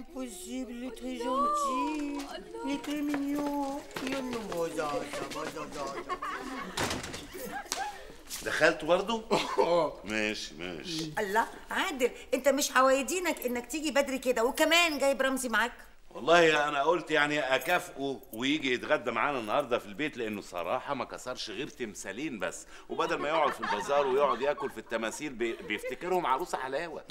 impossible, il est très gentil. Il est très mignon. دخلت برضه؟ ماشي ماشي الله عادل أنت مش عوايدينك إنك تيجي بدري كده وكمان جايب رمزي معاك والله أنا قلت يعني أكافئه ويجي يتغدى معانا النهارده في البيت لأنه صراحة ما كسرش غير تمثالين بس. وبدل ما يقعد في البازار ويقعد ياكل في التماثيل بي- بيفتكرهم عروسة حلاوة.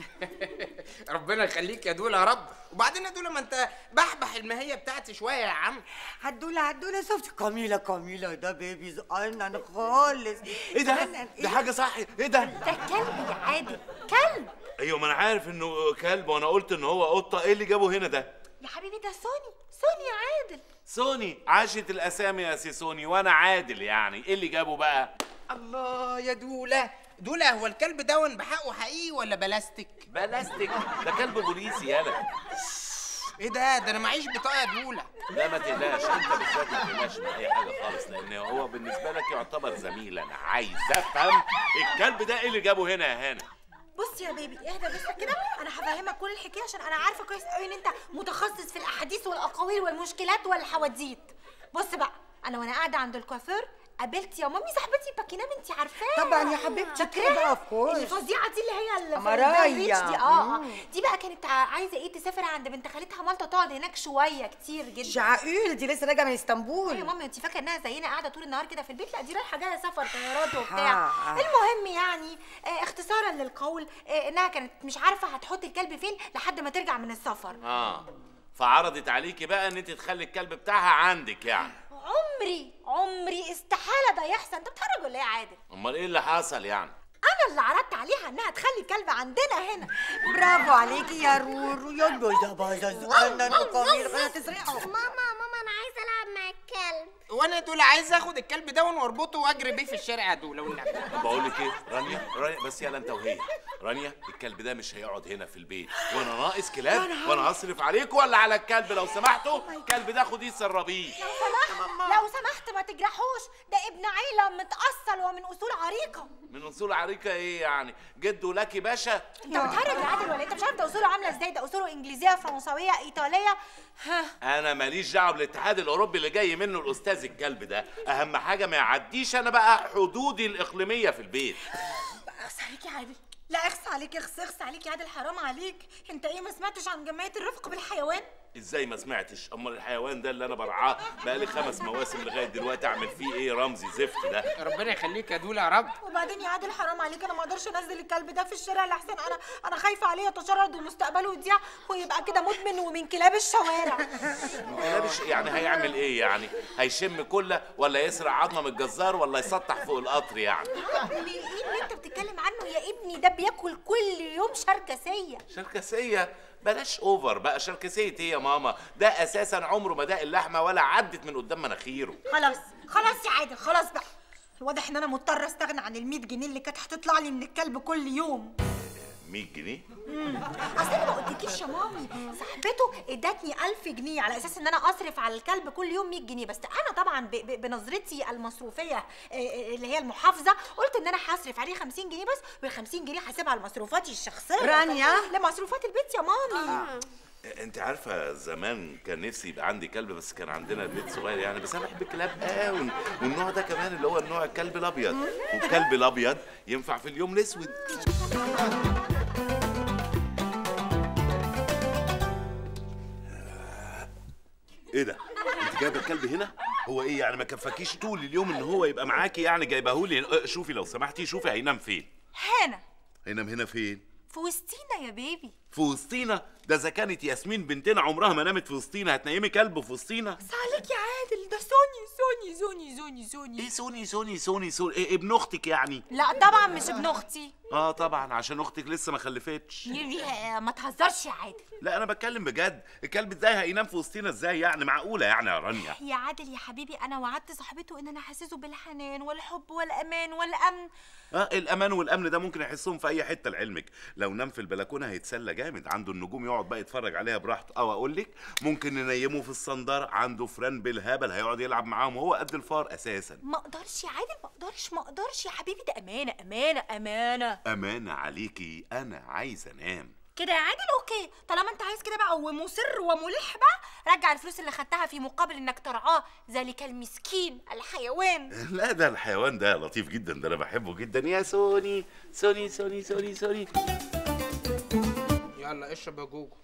ربنا يخليك يا دول يا رب. وبعدين يا دول ما أنت بحبح الماهيه بتاعتي شوية يا عم. هدولة هدولة شفت؟ كاميلا كاميلا ده بيبي زقلنا خالص. إيه ده؟ ده حاجة صح. إيه ده؟ ده كلب يا عادل كلب. أيوه ما أنا عارف إنه كلب وأنا قلت إن هو قطة. إيه اللي جابه هنا ده؟ يا حبيبي ده سوني سوني عادل. سوني عاشت الأسامي يا سي سوني وأنا عادل يعني. إيه اللي جابه بقى؟ الله يا دوله دوله هو الكلب ده بحقه حقيقي ولا بلاستيك؟ بلاستيك. ده كلب بوليسي يالا إيه ده؟ ده أنا معيش بطاقة يا دوله لا ما تقلقش. أنت بالذات ما تقلقش من أي حاجة خالص لأن هو بالنسبة لك يعتبر زميل. أنا عايز أفهم الكلب ده إيه اللي جابه هنا يا هنا بص يا بيبي اهدى بس كده أنا هفهمك كل الحكاية عشان أنا عارفة كويس قوي إن أنت متخصص في الأحاديث والأقاويل والمشكلات والحواديت. بص بقى أنا وأنا قاعدة عند الكوافير قابلت يا مامي صاحبتي باكينام انت عارفاها. طبعا يا حبيبتي كده of course. الفظيعة دي اللي هي. ال bitch دي. آه مم. دي بقى كانت عايزة إيه؟ تسافر عند بنت خالتها مالطا تقعد هناك شوية كتير جدا. شعقول دي لسه راجعة من أيوه يا اسطنبول ماما انت فاكره إنها زينا قاعدة طول النهار كده في البيت؟ لا دي رايحة جاية سفر طيارات وبتاع. المهم يعني آه اختصارا للقول آه إنها كانت مش عارفة هتحط الكلب فين لحد ما ترجع من السفر. آه. فعرضت عليكي بقى إن انت تخلي الكلب بتاعها عندك يعني. عمري عمري استحالة ده يحصل. انت بتهرج ولا إيه يا عادل؟ امال إيه اللي حصل يعني؟ أنا اللي عرضت عليها انها تخلي الكلب عندنا هنا. برافو عليكي يا رورو. يا كاميلا خلينا تسرقوا ماما ماما أنا عايزه العب مع الكلب وأنا دول عايز اخد الكلب ده واربطه واجري بيه في الشارع يا دولة والنبي. بقول لك إيه؟ رانيا رانيا بس يلا انت وهي. رانيا الكلب ده مش هيقعد هنا في البيت. وأنا ناقص كلاب؟ وأنا هصرف عليكم ولا على الكلب؟ لو سمحتوا الكلب ده خديه سربيه. لو سمحت لو سمحت ما تجرحوش. ده ابن عيلة متاصل ومن أصول عريقة. من أصول عريكه إيه يعني؟ جده لكي باشا. أنت بتهرج يا عادل ولا أنت مش عارف ده أصوله عاملة إزاي؟ ده أصوله إنجليزية فرنسوية إيطالية. ها. أنا ماليش دعوة بالاتحاد الأوروبي اللي جاي منه الأستاذ الكلب ده أهم حاجة ما يعديش أنا بقى حدودي الإقليمية في البيت. اخس عليك يا عادل. لا اخس عليك اخس اخس عليك يا عادل حرام عليك. انت إيه ما سمعتش عن جمعية الرفق بالحيوان؟ إزاي ما سمعتش؟ امال الحيوان ده اللي أنا برعاه بقالي خمس مواسم لغاية دلوقتي اعمل فيه إيه رمزي زفت ده؟ ربنا يخليك يا دوله يا رب. وبعدين يا عادل حرام عليك أنا ما أقدرش انزل الكلب ده في الشارع لحسن. أنا أنا خايفة عليه يتشرد ومستقبله يضيع ويبقى كده مدمن ومن كلاب الشوارع. لابش يعني هيعمل إيه يعني؟ هيشم كله ولا يسرق عظمة من الجزار ولا يسطح فوق القطر يعني؟ إيه اللي انت بتتكلم عنه يا ابني؟ ده بياكل كل يوم شركسيه شركسيه بلاش اوفر بقى شركسيه إيه يا ماما. ده أساسا عمره ما داق اللحمة ولا عدت من قدام مناخيره. خلاص خلاص يا عادل خلاص بقى. واضح إن أنا مضطره أستغنى عن ال 100 جنيه اللي كانت هتطلع لي من الكلب كل يوم. 100 جنيه؟ أصل أنا ما قلتلكيش يا مامي. صاحبته ادتني 1000 جنيه على أساس إن أنا أصرف على الكلب كل يوم 100 جنيه. بس أنا طبعا ب- ب- بنظرتي المصروفية آه، آه، اللي هي المحافظة قلت إن أنا هصرف عليه 50 جنيه بس وال 50 جنيه هسيبها لمصروفاتي الشخصية. رانيا؟ لمصروفات البيت يا مامي. انت عارفة زمان كان نفسي يبقى عندي كلب بس كان عندنا البيت صغير يعني بس أنا بحب الكلاب قوي والنوع ده كمان اللي هو النوع الكلب الأبيض. والكلب الأبيض ينفع في اليوم الأسود. إيه ده؟ أنت جايبة الكلب هنا؟ هو إيه يعني ما كفاكيش طول اليوم إن هو يبقى معاكي يعني؟ جايبهولي أه، شوفي لو سمحتي شوفي هينام فين. هنا. هينام هنا فين؟ في وسطينا يا baby. في وسطينا؟ ده إذا كانت ياسمين بنتنا عمرها ما نامت في وسطينا هتنيمي كلب في وسطينا؟ بس عليك يا عادل. ده سوني سوني سوني سوني سوني. إيه سوني سوني سوني سوني. إيه ابن أختك يعني؟ لا طبعا مش ابن أختي. آه طبعا عشان أختك لسه ما خلفتش. ما تهزرش يا عادل. لا أنا بتكلم بجد. الكلب إزاي هينام في وسطينا إزاي يعني؟ معقولة يعني يا رانيا؟ يا عادل يا حبيبي أنا وعدت صاحبته إن أنا أحسسه بالحنان والحب والأمان والأمن. آه الأمان والأمن ده ممكن يحسهم في أي حتة لعلمك. لو نام في البلكونة هيتسلى جامد. عنده النجوم يقعد بقى يتفرج عليها براحته. أو أقول لك ممكن ننيمه في الصندار عنده فران بالهبل هيقعد يلعب معاهم وهو قد الفار أساسا. ما أقدرش يا عادل ما أقدرش ما أقدرش يا حبيبي ده أمانة أمانة أمانة. أمانة عليكي أنا عايز أنام. كده يا عادل؟ okay. طالما أنت عايز كده بقى ومصر وملح بقى رجع الفلوس اللي خدتها في مقابل إنك ترعاه. ذلك المسكين الحيوان. لا ده الحيوان ده لطيف جدا ده أنا بحبه جدا. يا سوني سوني سوني سوني سوني. يلا اشرب يا جوجو.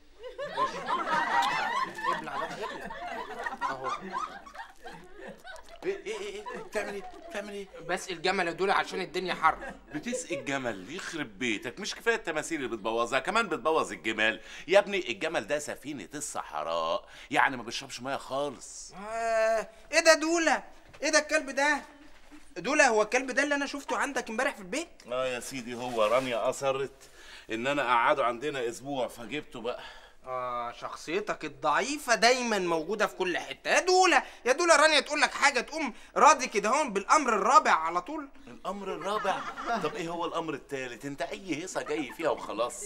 اشرب. ابلع بقى ابلع. اهو. إيه إيه إيه إيه؟ بتعمل إيه؟ بتعمل إيه؟ بس الجمل يا دولا عشان الدنيا حر. بتسقي الجمل يخرب بيتك مش كفاية التماثيل اللي بتبوظها كمان بتبوظ الجمال. يا ابني الجمل ده سفينة الصحراء يعني ما بيشربش مية خالص. آه، إيه ده دولا إيه ده الكلب ده؟ دولا هو الكلب ده اللي أنا شفته عندك امبارح في البيت؟ آه يا سيدي هو رانيا اصرت إن أنا اقعده عندنا أسبوع فجبته بقى. آه شخصيتك الضعيفة دايما موجودة في كل حتة. يا دولا يا دولا رانيا تقول لك حاجة تقوم راضي كده هون بالأمر الرابع على طول. الأمر الرابع؟ طب إيه هو الأمر الثالث أنت أي هيصة جاي فيها وخلاص.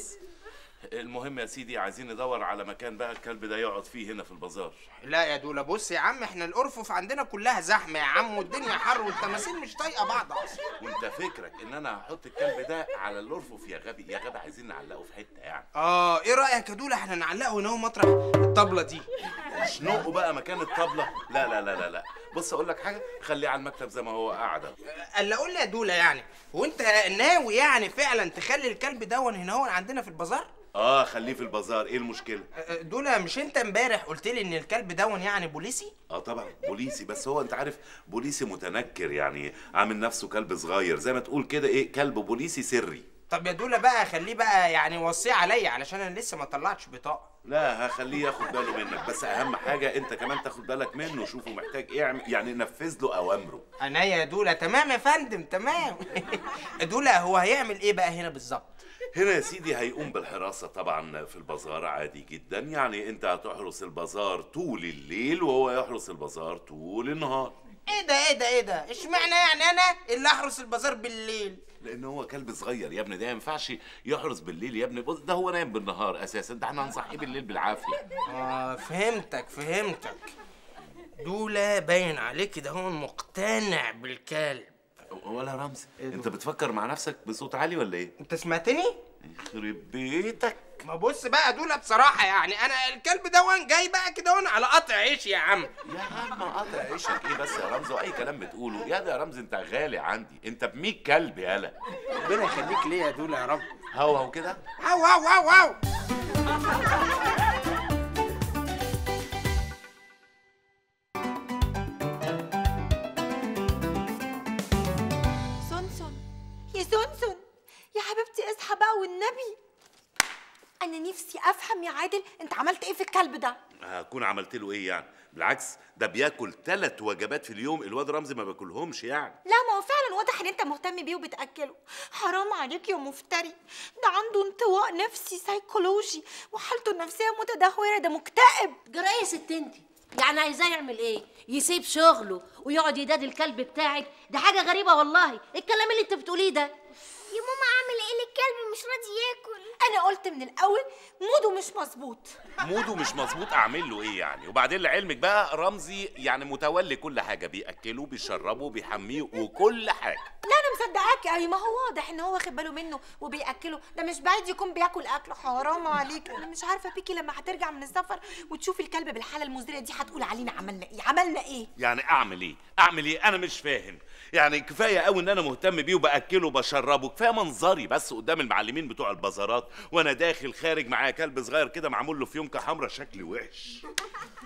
المهم يا سيدي عايزين ندور على مكان بقى الكلب ده يقعد فيه هنا في البازار. لا يا دولا بص يا عم إحنا الأرفف عندنا كلها زحمة يا عم والدنيا حر والتماثيل مش طايقة بعض أصلا. وانت فكرك إن أنا هحط الكلب ده على الأرفف؟ يا غبي يا غبي عايزين نعلقه في حتة يعني. آه إيه رأيك يا دولا إحنا نعلقه هنا مطرح الطبلة دي. شنقه بقى مكان الطبلة؟ لا لا لا لا لا. بص أقول لك حاجة خليه على المكتب زي ما هو قاعد أهو. قال قول لي يا دولا يعني هو انت ناوي يعني فعلا تخلي الكلب دون هنا هو عندنا في البازار؟ آه خليه في البازار. إيه المشكلة؟ دولا مش أنت امبارح قلت لي إن الكلب دون يعني بوليسي؟ آه طبعا بوليسي. بس هو أنت عارف بوليسي متنكر يعني عامل نفسه كلب صغير. زي ما تقول كده إيه كلب بوليسي سري. طب يا دولا بقى خليه بقى يعني وصيه عليا علشان أنا لسه ما طلعتش بطاقة. لا هخليه ياخد باله منك. بس أهم حاجة أنت كمان تاخد بالك منه شوفه محتاج إيه يعمل- يعني نفذ له أوامره. أنا يا دولا تمام يا فندم تمام. دولا هو هيعمل إيه بقى هنا بالظبط؟ هنا يا سيدي هيقوم بالحراسة طبعا في البازار عادي جدا. يعني أنت هتحرس البازار طول الليل وهو يحرس البازار طول النهار. إيه ده إيه ده إيه ده؟ إشمعنى يعني أنا اللي أحرس البازار بالليل؟ لأن هو كلب صغير. يا ابني ده ما ينفعش يحرس بالليل يا ابني. بص ده هو نايم بالنهار أساسا. ده إحنا هنصحيه بالليل بالعافية. آه فهمتك فهمتك. دولا باين عليك كده هو مقتنع بالكلب. ولا رمزي أنت بتفكر مع نفسك بصوت عالي ولا إيه؟ أنت سمعتني؟ يخرب بيتك. ما بص بقى دولا بصراحة يعني أنا الكلب دون جاي بقى كده هون على قطع عيش يا عم. يا عم قطع عيشك إيه بس يا رمزي واي كلام بتقوله. يا ده يا رمزي أنت غالي عندي. أنت ب كلب يالا ربنا يخليك ليه يا دولا يا رب. هو هو كده؟ هاو هاو هاو هاو يا حبيبتي اصحى بقى والنبي. أنا نفسي أفهم يا عادل أنت عملت إيه في الكلب ده؟ هكون عملت له إيه يعني؟ بالعكس ده بياكل ثلاث وجبات في اليوم الواد رمزي ما بياكلهمش يعني. لا ما هو فعلا واضح إن أنت مهتم بيه وبتأكله. حرام عليك يا مفتري. ده عنده انطواء نفسي سيكولوجي وحالته النفسية متدهورة. ده مكتئب. جرى إيه يا ست انت يعني عايزاه يعمل إيه؟ يسيب شغله ويقعد يدادي الكلب بتاعك؟ ده حاجة غريبة والله. الكلام اللي أنت بتقوليه ده. يا ماما أعمل إيه؟ الكلب مش راضي ياكل. أنا قلت من الأول mood ه مش مظبوط. mood ه مش مظبوط أعمل له إيه يعني؟ وبعدين لعلمك بقى رمزي يعني متولي كل حاجة بيأكله بيشربه بيحميه وكل حاجة. لا أنا مصدقاك اي ما هو واضح إن هو واخد باله منه وبيأكله. ده مش بعيد يكون بياكل اكله حرام عليك. أنا مش عارفة باكي لما هترجع من السفر وتشوف الكلب بالحالة المزرية دي هتقول علينا عملنا إيه؟ عملنا إيه؟ يعني أعمل إيه؟ أعمل إيه؟ أنا مش فاهم. يعني كفاية قوي إن أنا مهتم بيه وبأكله وبشربه. كفاية منظري بس قدام المعلمين بتوع البازارات وأنا داخل خارج معايا كلب صغير كده معمول له فيونكة حمراء شكلي وحش.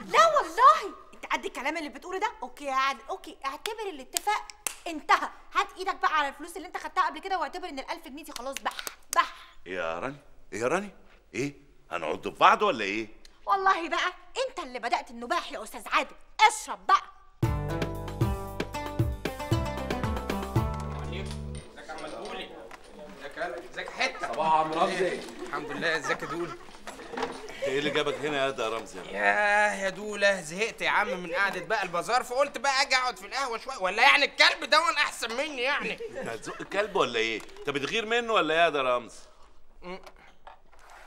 لا والله! انت قد الكلام اللي بتقوله ده؟ okay يا عادل okay اعتبر الاتفاق انتهى. هات إيدك بقى على الفلوس اللي انت خدتها قبل كده واعتبر إن الألف جنيه دي خلاص بح بح. يا راني يا راني إيه؟ هنعض في بعض ولا إيه؟ والله بقى انت اللي بدأت النباح يا أستاذ عادل. اشرب بقى. صباح عم رمزي. الحمد لله ازيك يا دولي إيه اللي جابك هنا يا ده يا رمزي ياه يا دولة زهقت يا عم من قعدة بقى البازار فقلت بقى أجي أقعد في القهوة شوية. ولا يعني الكلب دون أحسن مني يعني. انت هتزق الكلب ولا إيه؟ أنت بتغير منه ولا إيه يا ده رمز؟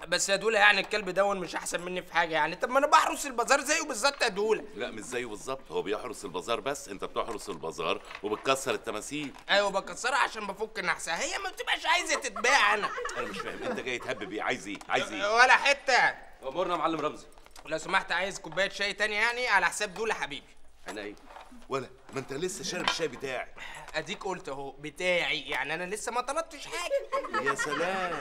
بس يا دولا يعني الكلب دون مش أحسن مني في حاجة يعني. طب ما أنا بحرس البازار زيه بالظبط يا دولا لا مش زيه بالظبط. هو بيحرس البازار بس. أنت بتحرس البازار وبتكسر التماثيل. أيوه بكسرها عشان بفك نحسها. هي ما بتبقاش عايزة تتباع أنا. أنا مش فاهم. أنت جاي تهبب إيه؟ عايز إيه؟ عايز إيه؟ ولا حتة. أمورنا يا معلم رمزي. لو سمحت عايز كوباية شاي تانية يعني؟ على حساب دولا حبيبي. أنا إيه؟ ولا ما انت لسه شارب الشاي بتاعي. اديك قلت اهو بتاعي. يعني أنا لسه ما طلبتش حاجة. يا سلام.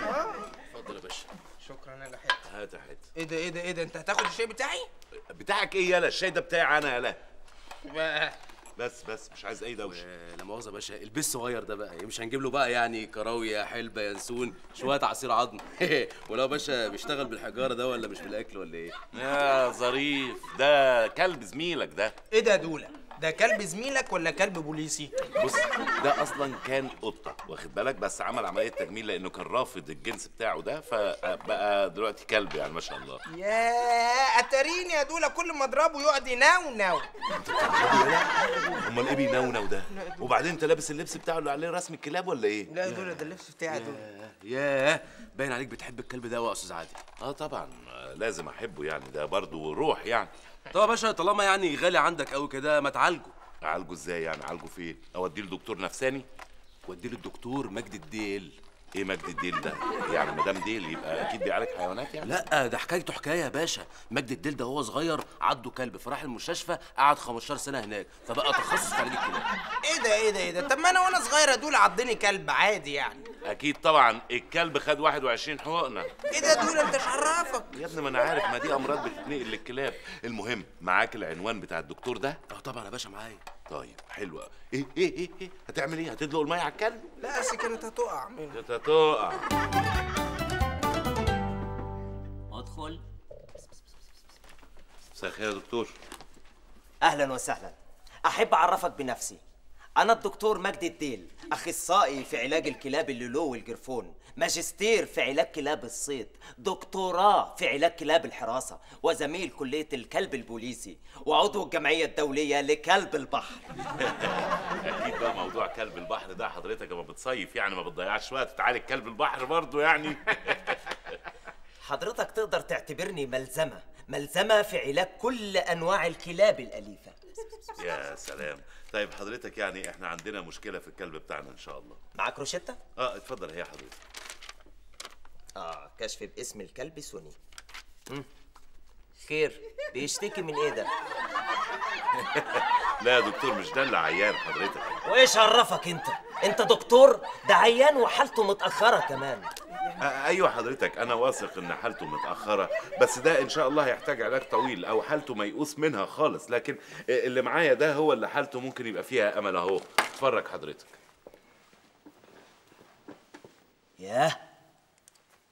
اتفضل يا باشا. شكرا يا حتة هات يا حتة إيه ده إيه ده إيه ده انت هتاخد الشاي بتاعي؟ بتاعك إيه يالا الشاي ده بتاعي أنا يالا بقى. بس بس مش عايز اي دوشة. آه، لا مؤاخذة يا باشا البس صغير ده بقى مش هنجيب له بقى يعني كراوية حلبة ينسون شوية عصير عظم. ولو يا باشا بيشتغل بالحجارة ده ولا مش بالأكل ولا إيه؟ يا ظريف ده كلب زميلك ده. إيه ده يا دولا ده كلب زميلك ولا كلب بوليسي؟ بص ده أصلا كان قطة واخد بالك؟ بس عمل عملية تجميل لأنه كان رافض الجنس بتاعه ده فبقى دلوقتي كلب يعني ما شاء الله. يا اتريني يا دولا كل ما اضربه يقعد ينونو أمال إيه بينونو ده؟ وبعدين أنت لابس اللبس بتاعه اللي عليه رسم الكلاب ولا إيه؟ لا يا دولا ده اللبس بتاعي دولا. ياه باين عليك بتحب الكلب ده يا أستاذ عادل آه طبعا آه، لازم أحبه يعني ده برضه روح يعني. طب يا باشا طالما يعني غالي عندك قوي كده ما تعالجه. أعالجه إزاي يعني؟ أعالجه فين؟ أوديه لدكتور نفساني؟ ودي للدكتور مجد الديل. إيه مجد الديل ده؟ يعني مدام ديل يبقى أكيد بيعالج حيوانات يعني؟ لا ده حكايته حكاية يا باشا. مجد الديل ده هو صغير عضه كلب فراح المستشفى قعد 15 سنة هناك فبقى تخصص في علاج الكلاب. إيه ده إيه ده إيه ده؟ طب ما أنا وأنا صغير يا دولا عضني كلب عادي يعني. أكيد طبعا الكلب خد 21 حقنة. إيه ده يا دولا أنت مش عرفك يا ابني ما أنا عارف ما دي أمراض بتتنقل للكلاب. المهم معاك العنوان بتاع الدكتور ده؟ آه طبعا يا باشا معايا. طيب حلوة. إيه إيه إيه, إيه؟ هتعمل إيه؟ هتدلق المية على الكلب؟ لا اصل كانت هتقع. مني انت تقع أدخل. مساء الخير يا دكتور. أهلا وسهلا. أحب أعرفك بنفسي. أنا الدكتور مجدي الديل أخصائي في علاج الكلاب اللولو والجرفون. ماجستير في علاج كلاب الصيد دكتوراه في علاج كلاب الحراسة وزميل كلية الكلب البوليسي وعضو الجمعية الدولية لكلب البحر. أكيد بقى موضوع كلب البحر ده حضرتك لما بتصيف يعني ما بتضيعش وقت تعالج كلب البحر برضه يعني. حضرتك تقدر تعتبرني ملزمة ملزمة في علاج كل أنواع الكلاب الأليفة. يا سلام. طيب حضرتك يعني إحنا عندنا مشكلة في الكلب بتاعنا إن شاء الله. معاك روشته آه اتفضل هي حضرتك آه كشف باسم الكلب سوني. مم. خير بيشتكي من إيه ده؟ لا يا دكتور مش ده اللي عيان حضرتك. وايش عرفك أنت؟ أنت دكتور؟ ده عيان وحالته متأخرة كمان. أيوه حضرتك أنا واثق إن حالته متأخرة بس ده إن شاء الله هيحتاج علاج طويل أو حالته ميؤوس منها خالص لكن اللي معايا ده هو اللي حالته ممكن يبقى فيها أمل أهو. اتفرج حضرتك. ياه!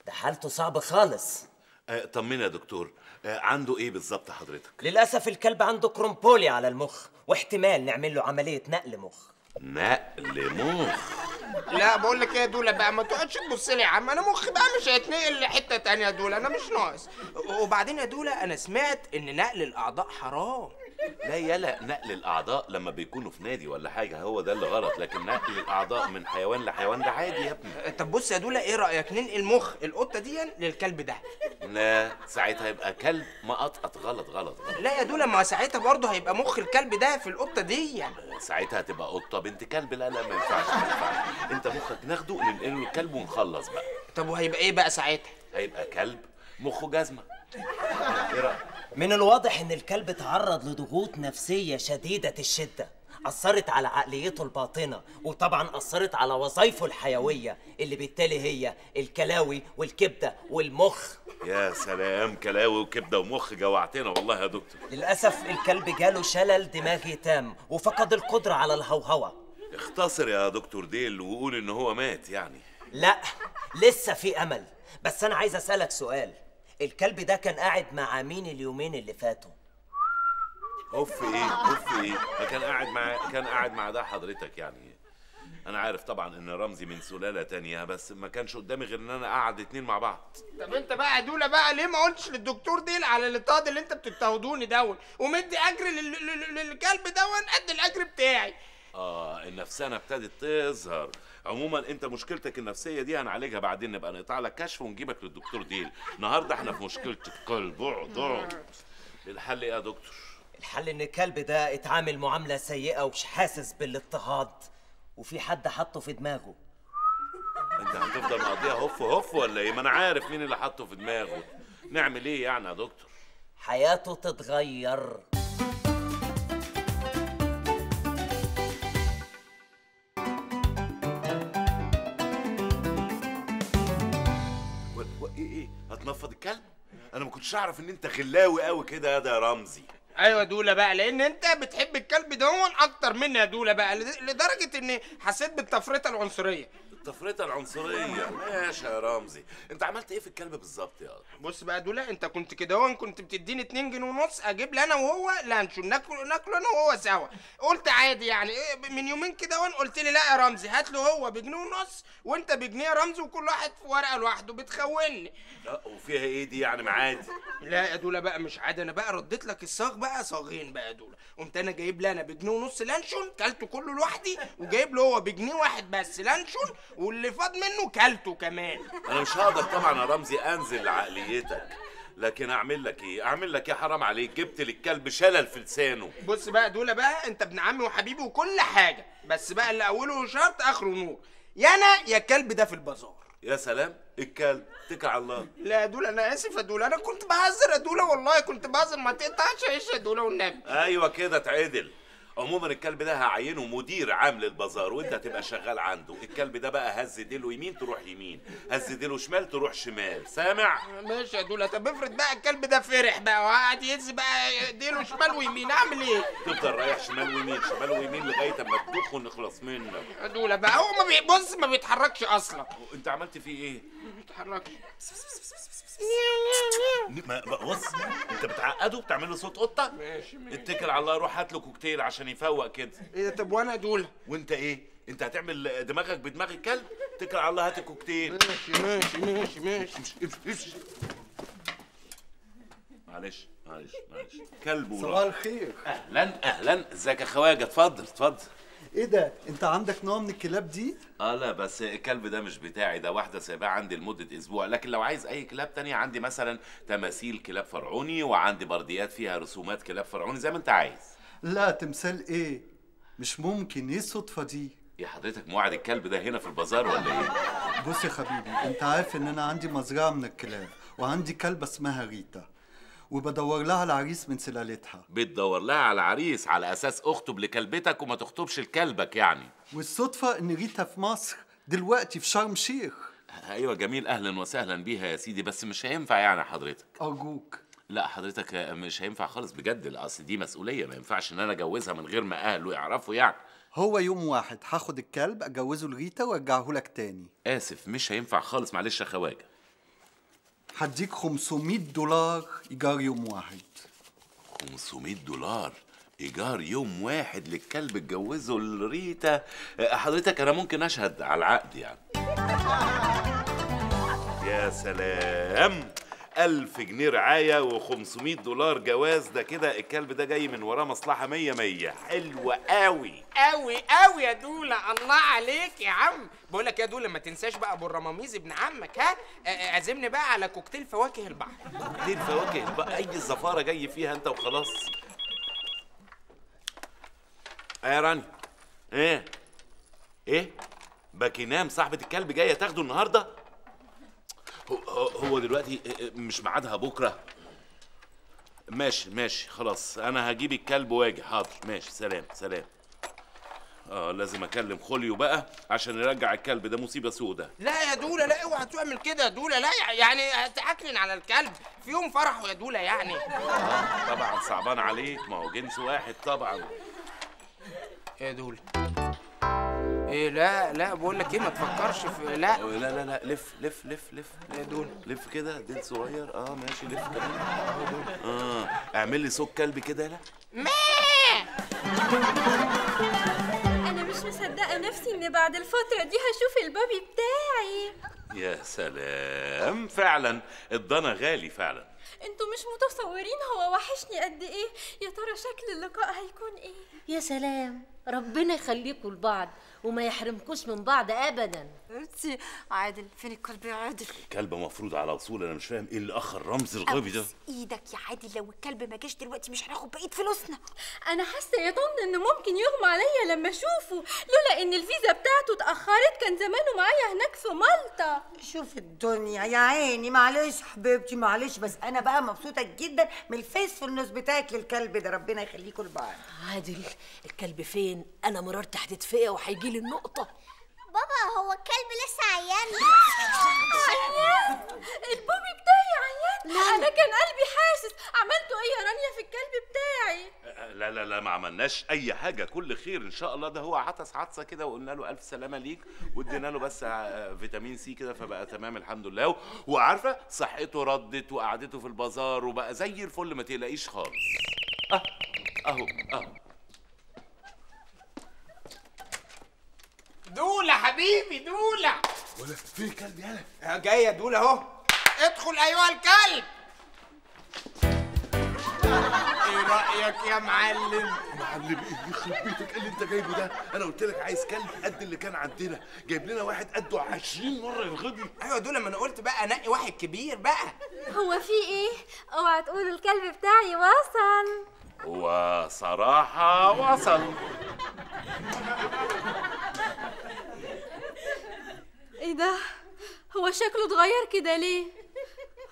ده حالته صعبة خالص. آه طمنا يا دكتور. آه عنده إيه بالظبط حضرتك؟ للأسف الكلب عنده كرومبولي على المخ واحتمال نعمل له عملية نقل مخ. نقل مخ. لا بقول لك إيه يا دولا بقى ما تقعدش تبص لي يا عم. أنا مخي بقى مش هيتنقل لحتة تانية يا دولا أنا مش ناقص. وبعدين يا دولا أنا سمعت إن نقل الأعضاء حرام. لا يلا نقل الأعضاء لما بيكونوا في نادي ولا حاجة هو ده اللي غلط لكن نقل الأعضاء من حيوان لحيوان ده عادي يا ابني. طب بص يا دولا إيه رأيك ننقل مخ القطة دي للكلب ده؟ لا ساعتها يبقى كلب مقطقط. غلط غلط غلط. لا يا دولا ما ساعتها برضه هيبقى مخ الكلب ده في القطة دي. ساعتها هتبقى قطة بنت كلب. لا لا ما ينفعش ما ينفعش. انت مخك ناخده ننقله للكلب ونخلص بقى. طب وهيبقى إيه بقى ساعتها؟ هيبقى كلب مخه جزمة. إيه رأيك؟ من الواضح إن الكلب تعرض لضغوط نفسية شديدة الشدة. أثرت على عقليته الباطنة وطبعا أثرت على وظائفه الحيوية اللي بالتالي هي الكلاوي والكبدة والمخ. يا سلام كلاوي وكبدة ومخ جوعتنا والله يا دكتور. للأسف الكلب جاله شلل دماغي تام وفقد القدرة على الهوهوة. اختصر يا دكتور ديل وقول إن هو مات يعني. لا لسه في أمل. بس أنا عايز أسألك سؤال. الكلب ده كان قاعد مع مين اليومين اللي فاتوا؟ أوف إيه أوف إيه. ما كان قاعد مع كان قاعد مع ده حضرتك يعني. أنا عارف طبعا إن رمزي من سلالة تانية بس ما كانش قدامي غير إن أنا قاعد اتنين مع بعض. طب أنت بقى يا دولا بقى ليه ما قلتش للدكتور ديل على الاطاد اللي أنت بتتهودوني دون ومدي أجر لل... لل... للكلب دون قد الأجر بتاعي. آه النفسانه ابتدت تظهر. عموما أنت مشكلتك النفسية دي هنعالجها بعدين نبقى نقطع لك كشف ونجيبك للدكتور ديل. النهارده إحنا في مشكلة القلب. اقعد اقعد. الحل إيه يا دكتور؟ الحل إن الكلب ده اتعامل معاملة سيئة ومش حاسس بالاضطهاد وفي حد حطه في دماغه. أنت هتفضل مقضيها هف هف ولا إيه؟ ما أنا عارف مين اللي حطه في دماغه. نعمل إيه يعني يا دكتور؟ حياته تتغير. إيه إيه هتنفض الكلب؟ أنا ما كنتش اعرف ان انت غلاوي قوي كده يا ده رمزي. أيوه دولا بقى لأن انت بتحب الكلب دون أكتر مني يا دولا بقى لد- لدرجة اني حسيت بالتفرقة العنصرية. التفرقه العنصرية. ماشي يا رمزي. انت عملت إيه في الكلب بالظبط يا بص بقى دولا انت كنت كده هون كنت بتديني 2 جنيه ونص أجيب لي أنا وهو لانشون. ناكل ناكله أنا وهو سوا. قلت عادي يعني. إيه من يومين كده هون قلت لي لا يا رمزي هات له هو بجنيه ونص وانت بجنيه يا رمزي وكل واحد في ورقة لوحده بتخوني. لا وفيها إيه دي يعني؟ معادي. لا يا دولا بقى مش عادي. أنا بقى رديت لك الصاغ بقى صاغين بقى يا دولا. قمت أنا جايب لي أنا بجنيه ونص لانشون كلته كله لوحدي وجايب له هو بجنيه واحد بس لانشون واللي فاض منه كلته كمان. أنا مش هقدر طبعا يا رمزي أنزل لعقليتك لكن أعمل لك إيه؟ أعمل لك إيه؟ حرام عليك جبت للكلب شلل في لسانه. بص بقى دولا بقى أنت ابن عمي وحبيبي وكل حاجة بس بقى اللي أوله شرط آخره نور. يا أنا يا الكلب ده في البازار. يا سلام الكلب اتكل على الله. لا دولا أنا آسف يا دولا أنا كنت بهزر يا دولا والله كنت بهزر ما تقطعش عيش يا دولا والنبي. أيوه كده اتعدل. عموما الكلب ده هعينه مدير عام للبازار وانت هتبقى شغال عنده. الكلب ده بقى هز ديله يمين تروح يمين هز ديله شمال تروح شمال. سامع؟ ماشي يا دولا طب افرض بقى الكلب ده فرح بقى وقعد يهز بقى ايديله شمال ويمين اعمل إيه؟ تفضل رايح شمال ويمين شمال ويمين لغاية اما تدوخ ونخلص منك يا دولا بقى هو ما بيبص ما بيتحركش أصلا. انت عملت فيه إيه؟ ما بيتحركش. بص انت بتعقده بتعمل له صوت قطة؟ ماشي ماشي. اتكل على الله روح هات له كوكتيل عشان يفوق كده. إيه ده؟ طب وأنا يا دولا وأنت إيه؟ أنت هتعمل دماغك بدماغ الكلب؟ اتكل على الله هات الكوكتيل. ماشي ماشي ماشي ماشي. امشي امشي امشي. معلش معلش معلش. كلب صباح وراح الخير. أهلا أهلا. إزيك يا خواجه اتفضل اتفضل. إيه ده؟ أنت عندك نوع من الكلاب دي؟ آه لا بس الكلب ده مش بتاعي. ده واحدة سايباه عندي لمدة أسبوع. لكن لو عايز أي كلاب تانية عندي مثلا تماثيل كلاب فرعوني وعندي برديات فيها رسومات كلاب فرعوني زي ما أنت عايز. لا تمثال إيه مش ممكن إيه الصدفة دي؟ يا حضرتك موعد الكلب ده هنا في البازار ولا إيه؟ بص يا حبيبي أنت عارف إن أنا عندي مزرعة من الكلاب وعندي كلبة اسمها ريتا وبدور لها على عريس من سلالتها. بتدور لها على عريس على أساس أخطب لكلبتك وما تخطبش لكلبك يعني. والصدفة إن ريتا في مصر دلوقتي في شرم شيخ أيوه جميل أهلا وسهلا بيها يا سيدي بس مش هينفع يعني حضرتك. أرجوك. لا حضرتك مش هينفع خالص بجد اصل دي مسؤولية ما ينفعش إن أنا أجوزها من غير ما أهله يعرفوا يعني. هو يوم واحد هاخد الكلب أجوزه لريتا وارجعه لك تاني. آسف مش هينفع خالص معلش يا خواجة. هديك 500 دولار إيجار يوم واحد. 500 دولار إيجار يوم واحد للكلب اتجوزه لريتا. حضرتك أنا ممكن أشهد على العقد يعني. يا سلام! ألف جنيه رعاية و500 دولار جواز. ده كده الكلب ده جاي من وراه مصلحة مية مية. حلوة قوي. قوي قوي يا دولا. الله عليك يا عم. بقول لك يا دولا ما تنساش بقى أبو الرماميز ابن عمك ها؟ عزمني بقى على كوكتيل فواكه البحر. دي الفواكه بقى أي زفارة جاي فيها أنت وخلاص. إيه يا راني. إيه؟ إيه؟ باكينام صاحبة الكلب جاية تاخده النهاردة؟ هو, هو- هو دلوقتي مش ميعادها بكرة؟ ماشي ماشي خلاص. أنا هجيب الكلب وأجي. حاضر. ماشي. سلام سلام. آه لازم أكلم خوليو بقى عشان يرجع الكلب. ده مصيبة سودة لا يا دولا لا اوعى تعمل كده يا دولا لا يعني هتعكنن على الكلب. في يوم فرحه يا دولا يعني. آه طبعا صعبان عليك. ما هو جنس واحد طبعا. يا دولا إيه لا لا بقول لك إيه ما تفكرش في لا. لا لا لا لف لف لف لف. يا دولا لف كده ديل صغير. آه ماشي لف كده. آه اعمل لي صوت كلب كده لا. أنا مش مصدقة نفسي ان بعد الفترة دي هشوف البابي بتاعي. يا سلام. فعلا الضنا غالي فعلا. أنتوا مش متصورين هو وحشني قد إيه؟ يا ترى شكل اللقاء هيكون إيه؟ يا سلام ربنا يخليكوا لبعض. وما يحرمكوش من بعض ابدا. انتي عادل فين الكلب يا عادل؟ كلب مفروض على وصول أنا مش فاهم إيه اللي أخر رمز الغبي ده؟ إيدك يا عادل لو الكلب ما جاش دلوقتي مش هناخد بقية فلوسنا. أنا حاسة يا طنط إنه ممكن يغمى عليا لما أشوفه لولا إن الفيزا بتاعته اتأخرت كان زمانه معايا هناك في مالطا. شوف الدنيا يا عيني معلش حبيبتي معلش بس أنا بقى مبسوطة جدا من الفيس في النص بتاعك للكلب ده ربنا يخليكوا لبعض. عادل الكلب فين؟ أنا مرارتي هتتفقع وهيجي لي النقطه بابا هو الكلب لسه عيان؟ عيان؟ ال puppy بتاعي عيان؟ أنا كان قلبي حاسس. عملتوا إيه يا رانيا في الكلب بتاعي؟ لا لا لا ما عملناش أي حاجة. كل خير إن شاء الله. ده هو عطس عطسة كده وقلنا له ألف سلامة ليك وادينا له بس آه، فيتامين سي كده فبقى تمام الحمد لله. وعارفة صحته ردت وقعدته في البازار وبقى زي الفل ما تقلقيش خالص. أه أهو أهو. دولة حبيبي دولة. ولا في كلب يالا جاي يا دولة أهو. ادخل ايها الكلب. إيه رأيك يا معلم؟ معلم إيه يخرب بيتك؟ إيه اللي أنت جايبه ده؟ أنا قلت لك عايز كلب قد اللي كان عندنا. جايب لنا واحد قده 20 مرة الغبي أيوه دولة ما أنا قلت بقى نقي واحد كبير بقى. هو في إيه؟ أوعى تقولوا الكلب بتاعي وصل. وصراحة وصل. إيه ده؟ هو شكله اتغير كده ليه؟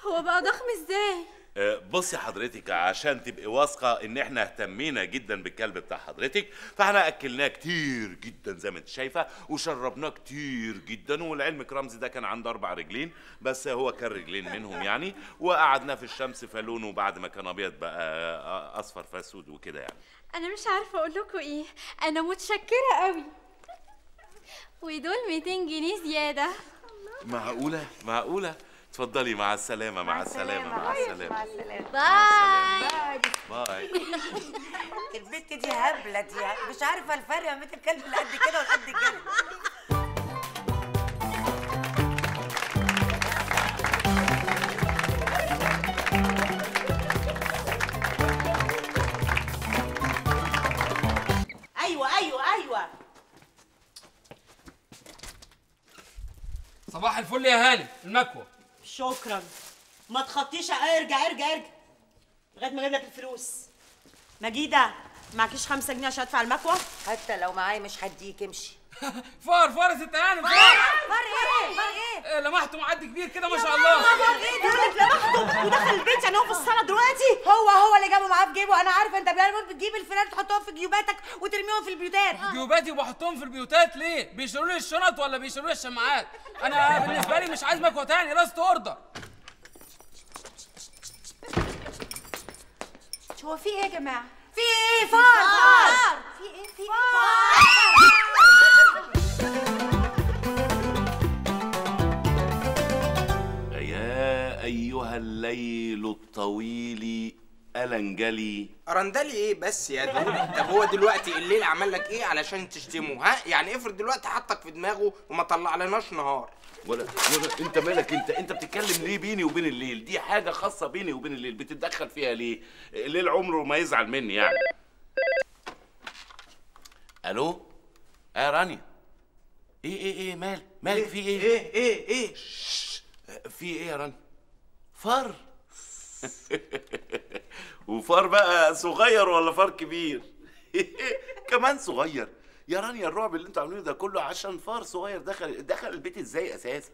هو بقى ضخم إزاي؟ بصي حضرتك عشان تبقي واثقة إن إحنا اهتمينا جدا بالكلب بتاع حضرتك فإحنا أكلناه كتير جدا زي ما أنت شايفة وشربناه كتير جدا ولعلمك رمزي ده كان عنده أربع رجلين بس هو كان رجلين منهم يعني وقعدناه في الشمس فلونه بعد ما كان أبيض بقى آه، أصفر فاسود وكده يعني. أنا مش عارفة أقول لكم إيه أنا متشكرة قوي ودول 200 جنيه زيادة. معقولة؟ معقولة؟ اتفضلي مع السلامة مع السلامة مع السلامة. باي. باي. البت دي هبلة دي. مش عارفة الفرق ما بين الكلب اللي قد كده والقد كده. أيوه أيوه أيوه. صباح الفل يا هانم المكوى شكرا. ما تخطيش ارجع ارجع ارجع. لغاية ما أجيب لك الفلوس. مجيده معكيش خمسة جنيه عشان أدفع المكوى حتى لو معايا مش هديك امشي. فار فار يا ست هانم فار. فار؟ إيه؟ فار إيه؟ إيه، لمحته معدي كبير كده ما شاء الله فار إيه؟ بيقول لك لمحته ودخل البيت يعني هو في الصالة دلوقتي؟ هو هو اللي جابه معاه في جيبه. أنا عارفه أنت بجد بتجيب الفيران تحطهم في جيوباتك وترميهم في البيوتات. جيوباتي وبحطهم في البيوتات ليه؟ بيشتروا لي الشنط ولا بيشتروا لي الشماعات؟ أنا بالنسبة لي مش عايز مكوى تاني last order هو في إيه يا جماعة؟ في إيه؟ فار فار. في إيه؟ في يا الليل الطويل الانجلي رندلي إيه بس يا دولة طب هو دلوقتي الليل عمل لك إيه علشان تشتمه؟ ها؟ يعني افرض دلوقتي حطك في دماغه وما طلعلناش نهار. ولا ولا أنت مالك؟ انت أنت بتتكلم ليه بيني وبين الليل؟ دي حاجة خاصة بيني وبين الليل. بتتدخل فيها ليه؟ الليل عمره ما يزعل مني يعني. ألو؟ آه رانيا. إيه إيه إيه مال مالك في إيه؟ إيه إيه إيه؟ في إيه يا رانيا؟ فار وفار بقى صغير ولا فار كبير؟ كمان صغير. يا رانيا الرعب اللي أنتوا عاملينه ده كله عشان فار صغير. دخل دخل البيت إزاي أساسا؟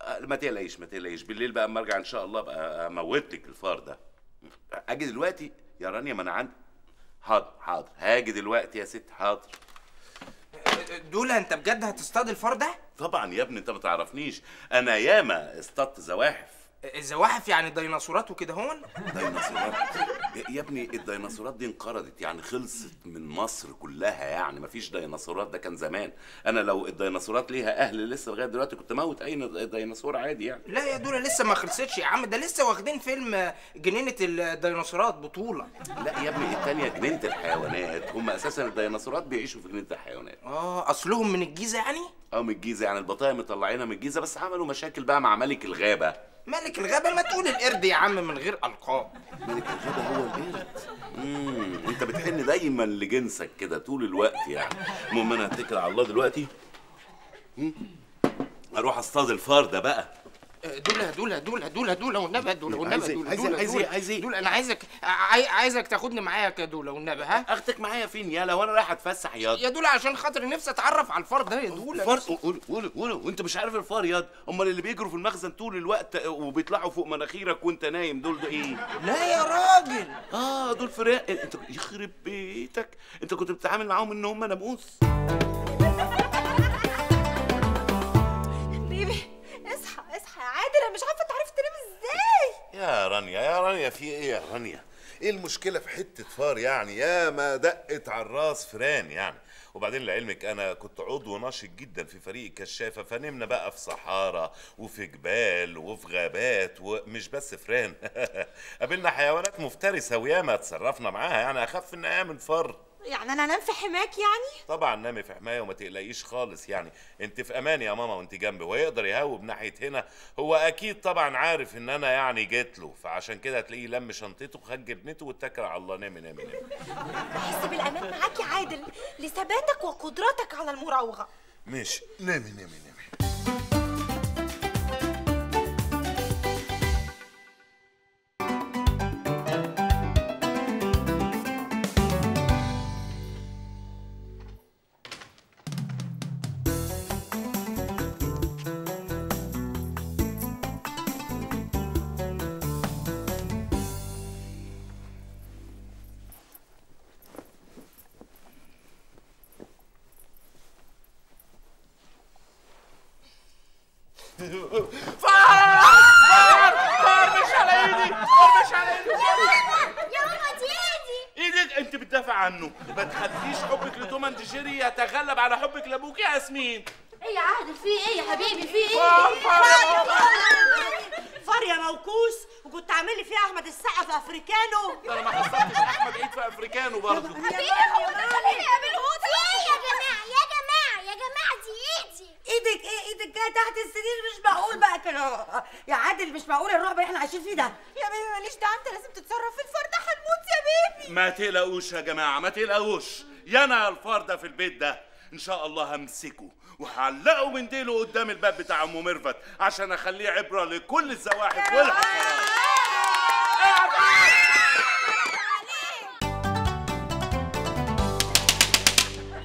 آه، ما تقلقيش ما تقلقيش. بالليل بقى اما ارجع ان شاء الله بقى أموت لك الفار ده. أجي دلوقتي؟ يا رانيا ما أنا عندي. حاضر حاضر. هاجي دلوقتي يا ست حاضر. دولة انت بجد هتصطاد الفار ده؟ طبعا يا ابني انت ما تعرفنيش. أنا ياما اصطدت زواحف. الزواحف يعني ديناصورات وكده هون؟ ديناصورات يا- ابني الديناصورات دي انقرضت يعني خلصت من مصر كلها يعني مفيش ديناصورات. ده كان زمان. أنا لو الديناصورات ليها أهل لسه لغاية دلوقتي كنت موت أي ديناصور عادي يعني. لا يا دولة لسه ما خلصتش يا عم. ده لسه واخدين فيلم جنينة الديناصورات بطولة. لا يا ابني التانية جنينة الحيوانات. هم أساسا الديناصورات بيعيشوا في جنينة الحيوانات. آه أصلهم من الجيزة يعني؟ آه من الجيزة يعني. البطايا مطلعينها من الجيزة بس عملوا مشاكل بقى مع ملك الغابة. ملك الغابة ما تقول القرد يا عم من غير ألقاب. ملك الغابة هو القرد. امم انت بتحن دايما لجنسك كده طول الوقت يعني. المهم أنا هتكل على الله دلوقتي. أروح أصطاد الفار ده بقى. دولا دولا دولا دولا دولا والنبي دولا والنبي؟ دولا عايز عايز؟ دولا عايز إيه؟ دولا أنا عايزك عاي- عايزك تاخدني معاك يا دولا والنبي ها اخدك معايا فين يالا وأنا رايح أتفسح ياض يا دولا عشان خاطر نفسي أتعرف على الفار ده يا الفار قول قول قول وأنت مش عارف الفار ياض أمال اللي بيجروا في المخزن طول الوقت وبيطلعوا فوق مناخيرك وأنت نايم دول ده إيه لا يا راجل آه دول فراق انت يخرب بيتك أنت كنت بتتعامل معاهم إن هم ناموس مش عارفة أنت عرفت تنام إزاي. يا رانيا يا رانيا في إيه يا رانيا؟ إيه المشكلة في حتة فار يعني؟ يا ما دقت على الراس فران يعني. وبعدين لعلمك أنا كنت عضو ناشط جدا في فريق الكشافه فنمنا بقى في صحارى وفي جبال وفي غابات ومش بس فران. قابلنا حيوانات مفترسة وياما اتصرفنا معاها يعني أخف ان أيام الفار يعني أنا أنام في حماك يعني؟ طبعا نامي في حماية وما تقلقيش خالص يعني. أنت في أمان يا ماما وأنت جنبي هو يقدر يهوب ناحية هنا؟ هو أكيد طبعا عارف إن أنا يعني جيت له فعشان كده هتلاقيه لم شنطته خد جبنته واتكل على الله. نامي نامي نامي. بحس بالأمان معاك يا عادل لثباتك وقدرتك على المراوغة. ماشي. نامي نامي نامي. فار فار مش على ايدي فار مش على ايدي يا ماما دي ايدي إيدك انت بتدافع عنه ما تخليش حبك لتوم and جيري يتغلب على حبك لابوك يا ياسمين إيه يا عادل في إيه يا حبيبي في إيه فار فار فار فار يا موكوس وكنت عامل لي فيها احمد السقا في افريكانو أنا ما حصلتش احمد عيد في افريكانو برضه إيه يا جماعة يا جماعة يا جماعة دي ايدي إيدك إيه إيدك جاية تحت السرير مش معقول بقى كده يا عادل مش معقول الرعب اللي إحنا عايشين فيه ده؟ يا بيبي ماليش دعوة أنت لازم تتصرف في الفار ده هنموت يا بيبي. ما تقلقوش يا جماعة ما تقلقوش. يا أنا الفار ده في البيت ده إن شاء الله همسكه. وهعلقه من ديله قدام الباب بتاع أم ميرفت عشان أخليه عبرة لكل الزواحف والحشرات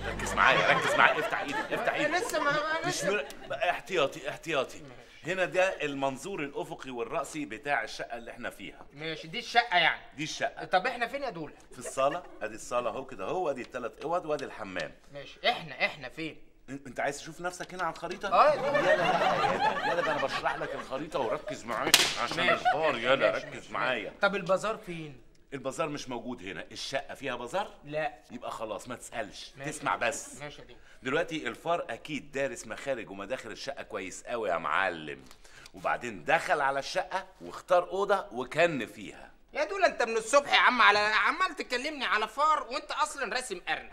ركز معايا ركز معايا. افتح إيدك افتح إيدك. لسه ما مش مر... احتياطي احتياطي. هنا ده المنظور الأفقي والراسي بتاع الشقة اللي إحنا فيها. ماشي دي الشقة يعني. دي الشقة. طب إحنا فين يا دولا في الصالة. ادي الصالة اهو كده اهو ادي الثلاث أوض وادي الحمام. ماشي إحنا إحنا فين؟ انت عايز تشوف نفسك هنا على الخريطة؟ آه يلا يلا يلا أنا بشرح لك الخريطة وركز معايا عشان الفار يلا ركز. معايا. طب البازار فين؟ البازار مش موجود هنا الشقة فيها بازار؟ لا. يبقى خلاص ما تسألش ماشي. تسمع بس. ماشي يا دولا دلوقتي الفار أكيد دارس مخارج ومداخل الشقة كويس قوي يا معلم. وبعدين دخل على الشقة واختار أوضة وكن فيها. يا دولا انت من الصبح يا عم على عمال تكلمني على فار وانت أصلا راسم ارنب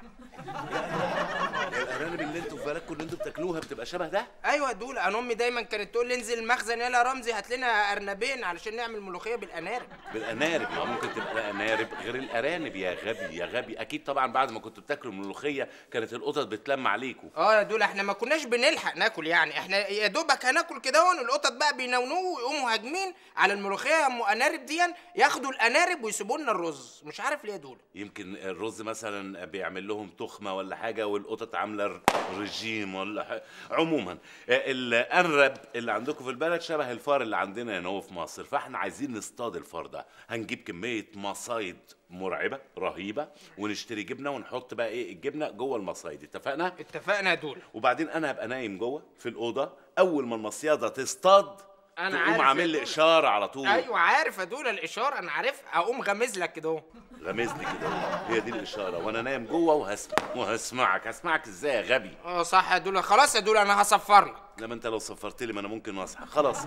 الارانب اللي أنتوا في بالكم اللي أنتوا بتاكلوها بتبقى شبه ده؟ أيوه يا دولا أنا امي دايما كانت تقول لي انزل المخزن يلا رمزي هات لنا ارنبين علشان نعمل ملوخية بالانارب بالانارب ما ممكن تبقى انارب غير الارانب يا غبي يا غبي. أكيد طبعا بعد ما كنتوا بتاكلوا الملوخية كانت القطط بتلم عليكم آه يا دولا إحنا ما كناش بنلحق ناكل يعني. إحنا يا دوبك هناكل كده القطط بقى بينونوا ويقوموا هاجمين على الملوخية أم انارب دي ياخدوا الانارب ويسيبوا لنا الرز مش عارف ليه يا دولا يمكن الرز مثلا بيعمل لهم تخمة ولا حاجة والقطط عاملة رجيم ولا حاجة. عموما الأنرب اللي عندكم في البلد شبه الفار اللي عندنا هنا في مصر. فإحنا عايزين نصطاد الفار ده. هنجيب كمية مصايد مرعبة رهيبة ونشتري جبنة ونحط بقى إيه الجبنة جوه المصايد. اتفقنا؟ اتفقنا يا دولا وبعدين أنا هبقى نايم جوه في الأوضة. أول ما المصياده تصطاد أنا تقوم عارف يا عامل لي. إشارة على طول. أيوه عارف. يا دولا الإشارة أنا عارف. أقوم غمز لك كده غمزني كده هي دي الإشارة. وأنا نايم جوه وهسمع وهسمعك. هسمعك إزاي يا غبي؟ آه صح يا دولا خلاص يا دولا أنا هصفر لك. لما أنت لو صفرت لي ما أنا ممكن أصحى. خلاص.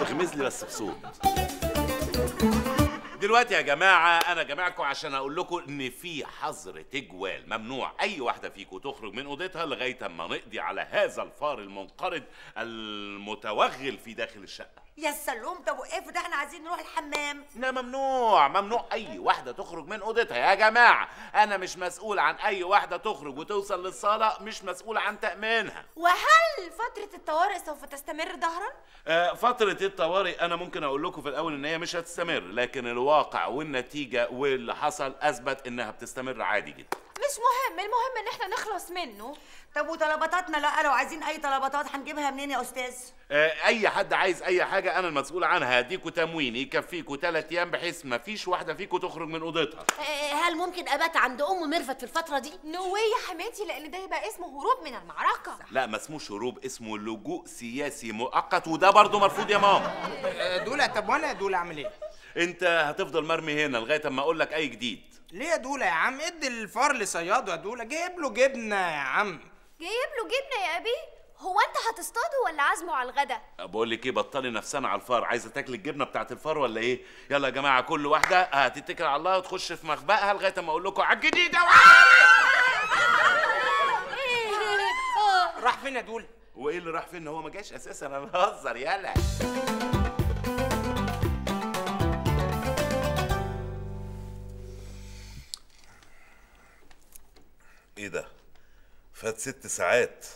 اغمز لي بس بصوت. دلوقتي يا جماعة أنا جماعكم عشان أقول لكم إن في حظر تجوال ممنوع. أي واحدة فيكم تخرج من أوضتها لغاية أما نقضي على هذا الفار المنقرض المتوغل في داخل الشقة. يا سلوم طب وقف ده إحنا عايزين نروح الحمام. لا ممنوع ممنوع. أي واحدة تخرج من أوضتها. يا جماعة أنا مش مسؤول عن أي واحدة تخرج وتوصل للصالة مش مسؤول عن تأمينها. وهل فترة الطوارئ سوف تستمر ظهرا؟ آه، فترة الطوارئ أنا ممكن أقول لكم في الأول إن هي مش هتستمر، لكن الواقع والنتيجة واللي حصل أثبت إنها بتستمر عادي جدا. مش مهم. المهم إن إحنا نخلص منه. طب وطلباتاتنا؟ لا لو عايزين أي طلباتات هنجيبها منين يا أستاذ؟ آه، أي حد عايز أي حاجة أنا المسؤول عنها هديكوا تموين يكفيكوا تلات أيام بحيث ما فيش واحدة فيكوا تخرج من أوضتها. آه، هل ممكن أبات عند أم ميرفت في الفترة دي؟ no يا حماتي لأن ده يبقى اسمه هروب من المعركة. لا ما اسموش هروب اسمه لجوء سياسي مؤقت وده برضه مرفوض يا ماما. آه، دولا طب وأنا يا دولا أعمل إيه؟ أنت هتفضل مرمي هنا لغاية أما أقول لك أي جديد. ليه يا دولا يا عم؟ إدي الفار لصياده يا دولا جايب له جبنة يا عم. جايب له جبنة يا أبي. هو أنت هتصطاده ولا عازمه على الغدا؟ بقول لك إيه بطلي نفسنا على الفار. عايزة تاكل الجبنة بتاعت الفار ولا إيه؟ يلا يا جماعة كل واحدة هتتكل على الله وتخش في مخبأها لغاية أما أقول لكم على الجديدة. راح فين يا دولا وايه اللي راح فين؟ هو ما جاش أساسا أنا بهزر يلا. إيه ده؟ فات ست ساعات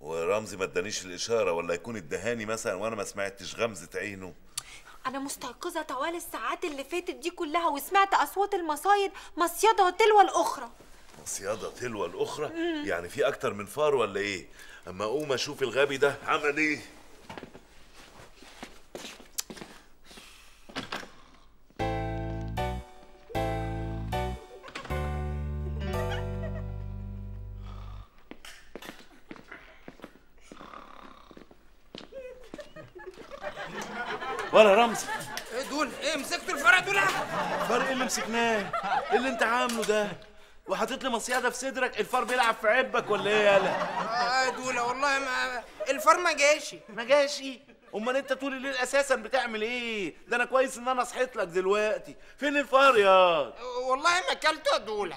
ورمزي ما ادانيش الإشارة ولا يكون ادهاني مثلا وأنا ما سمعتش غمزة عينه أنا مستيقظة طوال الساعات اللي فاتت دي كلها وسمعت أصوات المصايد مصيدة تلو الأخرى صيادة تلو الأخرى يعني في أكتر من فار ولا إيه؟ أما أقوم أشوف الغبي ده عمل إيه؟ ولا رمزي إيه دول؟ إيه مسكتوا الفار يا دولا فرق اللي مسكناه إيه اللي أنت عامله ده؟ وحاطط لي مصيادة في صدرك الفار بيلعب في عبك ولا إيه يالا؟ آه يا دولا والله ما الفار ما جاش. ما جاش. امال انت طول الليل أساسا بتعمل إيه؟ ده أنا كويس ان أنا صحيت لك دلوقتي. فين الفار يا؟ والله ما اكلته دولا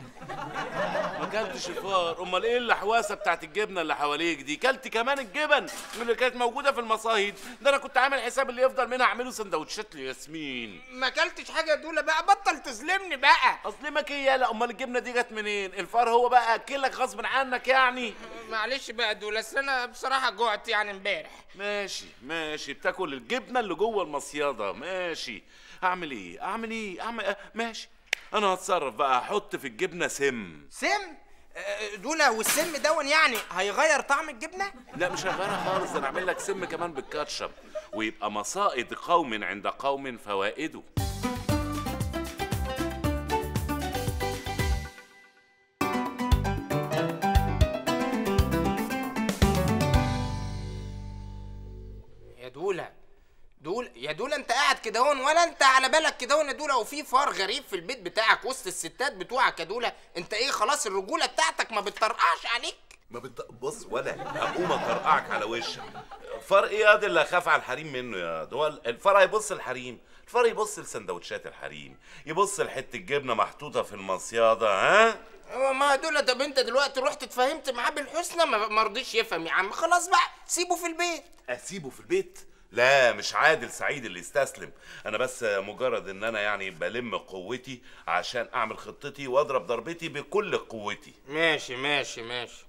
ما كلتش الفار. امال إيه الحواسة بتاعت الجبنة اللي حواليك دي؟ كلت كمان الجبن من اللي كانت موجودة في المصايد ده أنا كنت عامل حساب اللي يفضل منها اعمله سندوتشات لياسمين. ما اكلتش حاجة يا دولا بقى. بطل تظلمني بقى. اظلمك إيه يالا؟ امال الجبنة دي جت منين؟ الفار هو بقى اكلك غصب عنك يعني؟ معلش بقى دولا اصل أنا بصراحة جوعت يعني امبارح. ماشي ماشي. بتاكل الجبنة اللي جوه المصيادة. ماشي. أعمل إيه؟ أعمل إيه؟ أعمل أه ماشي. أنا هتصرف بقى. أحط في الجبنة سم. سم؟ آه، دولا والسم دون يعني هيغير طعم الجبنة؟ لا مش هغيرها خالص. ده أنا اعمل لك سم كمان بالكاتشب. ويبقى مصائد قوم عند قوم فوائده. كده ولا انت على بالك كده يا دولا وفي فار غريب في البيت بتاعك وسط الستات بتوعك يا دولا انت إيه خلاص الرجولة بتاعتك ما بتطرقعش عليك؟ ما بت... بص ولا هقوم اطرقعك على وشك. فرق إيه؟ ياض اللي اخاف على الحريم منه يا هو الفار هيبص الحريم. الفار يبص لسندوتشات الحريم. يبص لحتة جبنة محطوطة في المصيادة ها؟ هو ما دول طب انت دلوقتي رحت اتفاهمت معاه بالحسنى؟ ما رضيش يفهم يا عم. خلاص بقى سيبه في البيت. أسيبه في البيت؟ لا مش عادل سعيد اللي يستسلم. أنا بس مجرد إن أنا يعني بلم قوتي عشان أعمل خطتي وأضرب ضربتي بكل قوتي. ماشي ماشي ماشي.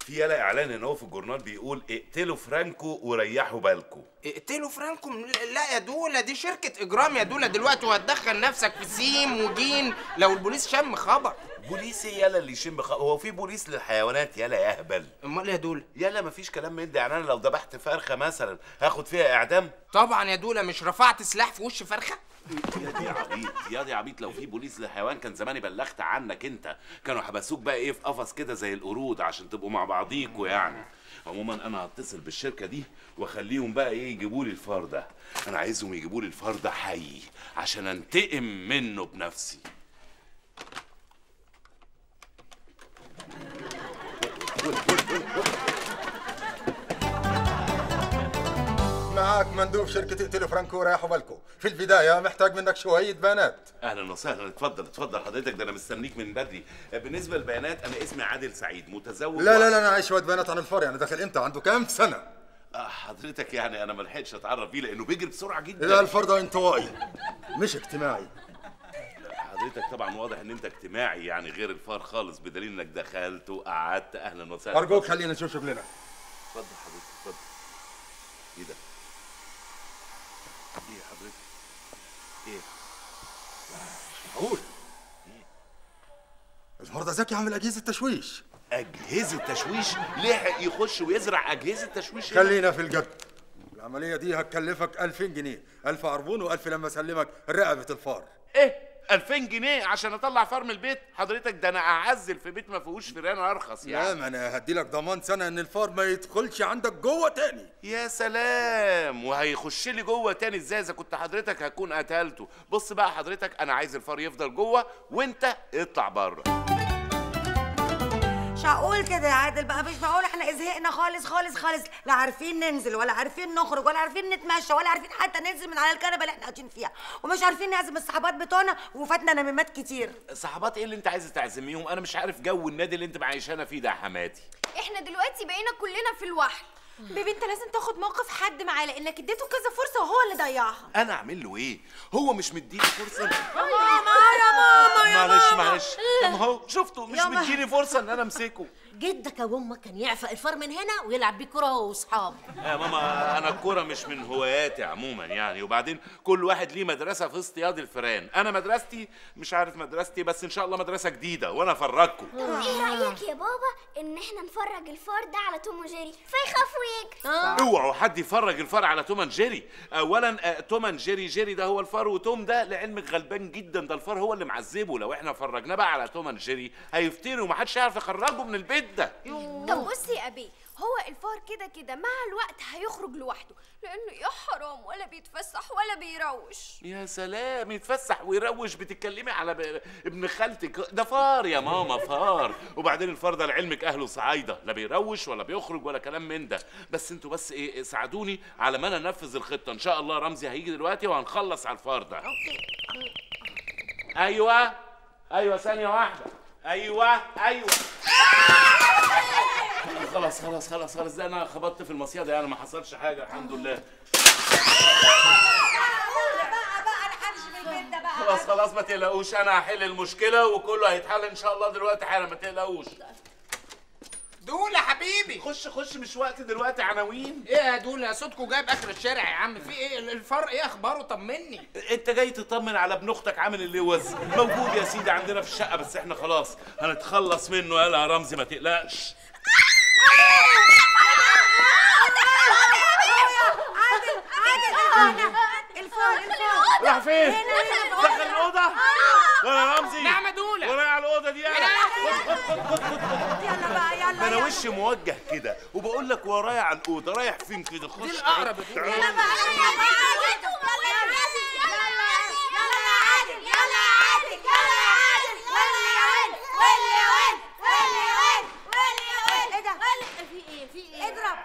في يلا إعلان هنا هو في الجورنال بيقول اقتلوا فرانكو وريحوا بالكم اقتلوا فرانكو لا يا دولا دي شركة إجرام يا دولا دلوقتي وهتدخل نفسك في سيم وجيم لو البوليس شم خبر. بوليس إيه يلا اللي يشم خ... هو في بوليس للحيوانات يلا يا اهبل أمال يا دولا يلا مفيش كلام من ده. يعني أنا لو ذبحت فرخة مثلا هاخد فيها إعدام؟ طبعا يا دولا مش رفعت سلاح في وش فرخة؟ يا دي عبيط يا دي عبيط. لو في بوليس للحيوان كان زماني بلغت عنك أنت. كانوا حبسوك بقى إيه في قفص كده زي القرود عشان تبقوا مع بعضيكوا يعني. عموما أنا هتصل بالشركة دي وأخليهم بقى إيه يجيبوا لي الفار ده أنا عايزهم يجيبوا لي الفار ده حي عشان أنتقم منه بنفسي. معاك مندوب شركة اقتلوا فرانكو وريحوا بالكم في البداية محتاج منك شوية بيانات. أهلا وسهلا. اتفضل اتفضل. حضرتك ده أنا مستنيك من بدري. بالنسبة للبيانات أنا اسمي عادل سعيد متزوج لا لا لا أنا عايز شوية بيانات عن الفار. يعني داخل إمتى؟ عنده كام سنة؟ آه، حضرتك يعني أنا ما لحقتش أتعرف بيه لأنه بيجري بسرعة يا جدا الفرد انطوائي. مش اجتماعي. حضرتك طبعا واضح إن أنت اجتماعي يعني غير الفار خالص بدليل إنك دخلت وقعدت. أهلا وسهلا. أرجوك خلينا نشوف شغلنا. اتفضل حضرتك اتفضل. إيه ده؟ إيه يا حضرتك؟ إيه؟ معقول؟ الفرد ذكي عامل أجهزة تشويش. أجهزة تشويش؟ لحق يخش ويزرع أجهزة تشويش؟ خلينا في الجد. العملية دي هتكلفك 2000 جنيه. 1000 عربون و1000 لما أسلمك رقبة الفار. إيه؟ 2000 جنيه عشان أطلع فار من البيت؟ حضرتك ده أنا أعزل في بيت ما فيهوش فيران ارخص لا يعني. ما أنا هديلك ضمان سنة إن الفار ما يدخلش عندك جوه تاني. يا سلام! وهيخش لي جوه تاني إزاي؟ إذا كنت حضرتك هكون قتلته. بص بقى حضرتك أنا عايز الفار يفضل جوه وأنت اطلع بره. مش هقول كده يا عادل بقى مش معقول إحنا زهقنا خالص خالص خالص. لا عارفين ننزل ولا عارفين نخرج ولا عارفين نتمشى ولا عارفين حتى ننزل من على الكنبة اللي إحنا قاعدين فيها. ومش عارفين نعزم الصحابات بتوعنا وفاتنا نميمات كتير. صحابات إيه اللي انت عايز تعزميهم؟ أنا مش عارف جو النادي اللي انت معيشانا فيه ده يا حماتي. إحنا دلوقتي بقينا كلنا في الوحل. بيبي انت لازم تاخد موقف حد معاه لانك اديته كذا فرصة وهو اللي ضيعها. أنا اعمل له إيه؟ هو مش مديني فرصة ماما يا ماما يا معلش ماما. معلش طب ما هو شفتوا مش مديني فرصة إن أنا امسكه. جدك ابو أمك كان يعفق الفار من هنا ويلعب بيه كورة هو وأصحابه. يا ماما أنا الكورة مش من هواياتي عموما يعني. وبعدين كل واحد ليه مدرسة في اصطياد الفئران أنا مدرستي مش عارف مدرستي بس إن شاء الله مدرسة جديدة وأنا أفرجكم. طب إيه رأيك يا بابا إن إحنا نفرج الفار ده على توم وجيري؟ فيخافوا يجري اوعوا حد يفرج الفار على توم and جيري. اولا آه، توم and جيري جيري ده هو الفار وتوم ده لعلمك غلبان جدا. ده الفار هو اللي معذبه. لو إحنا فرجناه بقى على توم and جيري هيفتري ومحدش هيعرف يخرجه من البيت. ده طب بصي يا أبي هو الفار كده كده مع الوقت هيخرج لوحده لأنه يا حرام ولا بيتفسح ولا بيروش. يا سلام يتفسح ويروش بتتكلمي على ب... ابن خالتك. ده فار يا ماما فار. وبعدين الفار ده لعلمك أهله صعايدة لا بيروش ولا بيخرج ولا كلام من ده. بس أنتوا بس إيه ساعدوني على ما أنا أنفذ الخطة. إن شاء الله رمزي هيجي دلوقتي وهنخلص على الفار ده. أيوه. أيوه ثانية واحدة. أيوه أيوه. خلاص خلاص خلاص خلاص. ده أنا خبطت في المصيدة يعني ما حصلش حاجة الحمد لله. خلاص خلاص ما تقلقوش. أنا هحل المشكلة وكله هيتحل إن شاء الله دلوقتي حالا ما تقلقوش. دول يا حبيبي خش خش مش وقت دلوقتي عناوين إيه يا دول صوتكم جايب اخر الشارع يا عم في إيه الفرق إيه اخباره طمني انت جاي تطمن على ابن أختك عامل اللوز موجود يا سيدي عندنا في الشقه بس إحنا خلاص هنتخلص منه يلا يا رمزي ما تقلقش عادل عادل الفار راح فين؟ دخل الاوضه ولا رمزي نعم يا دولة. ولا على الاوضه دي يلا يلا بقى يلا أنا يلا. وشي موجه كده وبقول لك ورايا على الاوضه رايح فين كده خش دي الأقرب يا دولة. تعال. يلا بقى إيه ده؟ في إيه في إيه اضرب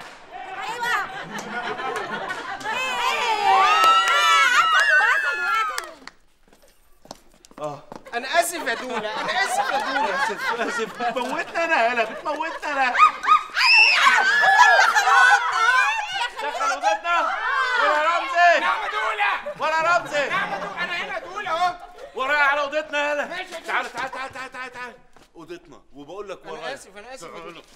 اضرب آه. أنا آسف يا دولة أنا آسف يا دولة. آسف آسف. بتموتنا أنا يالا بتموتنا أنا. دخل أوضتنا. ولا رمزي. نعم يا دولة. ولا رمزي. نعم يا دولة أنا هنا يا دولة أهو. ورايا على أوضتنا يالا. تعال تعال تعال تعال تعال تعال. أوضتنا وبقول لك ورايا أنا آسف أنا آسف.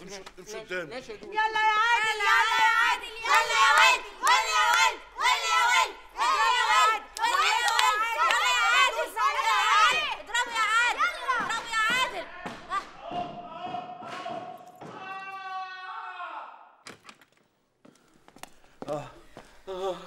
امشي امشي قدامي. ماشي يا دولة. يلا يا عادل يلا يا عادل يلا يا ولد ولا يا ولد ولا يا ولد ولا يا ولد ولا يا ولد يلا يا عادل يلا يا عادل اضربوا يا عادل اضربوا يا عادل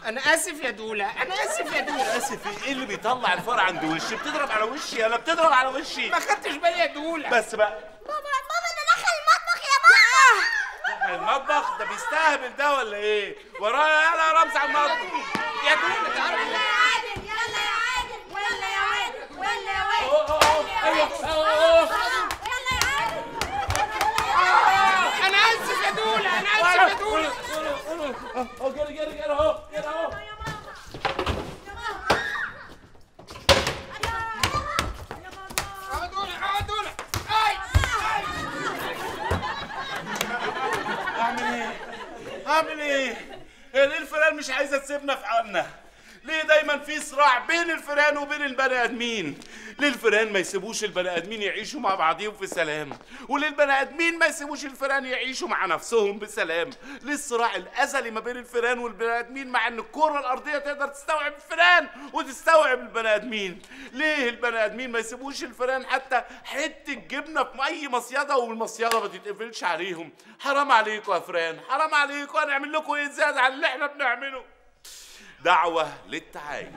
أنا آسف يا دولة أنا آسف يا دولة. آسف إيه اللي بيطلع الفار عند وشي؟ بتضرب على وشي أنا بتضرب على وشي. ما خدتش بالي يا دولة. بس بقى. بابا بابا ده دخل المطبخ يا بابا. المطبخ؟ ده بيستهبل ده ولا إيه؟ ورايا يلا يا رمزي على المطبخ. يا دولة تعالى. يلا يا عادل يلا يا عادل ولا يا ولد ولا يا أوه، أيوه أوه، أوه. يلا يا عادل أنا اسف يا دوله أنا اسف يا دوله اهو جري جري جري اهو جري اهو اهو دوله اهو دوله اي اعمل إيه ليه الفئران مش عايزة تسيبنا في حالنا. ليه دايما في صراع بين الفئران وبين البني آدمين؟ ليه الفئران ما يسيبوش البني آدمين يعيشوا مع بعضهم في سلام. وليه البني آدمين ما يسيبوش الفئران يعيشوا مع نفسهم بسلام. ليه الصراع الأزلي ما بين الفئران والبني آدمين مع إن الكرة الأرضية تقدر تستوعب الفئران وتستوعب البني آدمين. ليه البني آدمين ما يسيبوش الفئران حتى حتة جبنة في أي مصيدة والمصيدة ما تتقفلش عليهم؟ حرام عليكم يا فئران حرام عليكم. هنعمل لكم إيه زيادة عن اللي إحنا بنعمله؟ دعوة للتعايش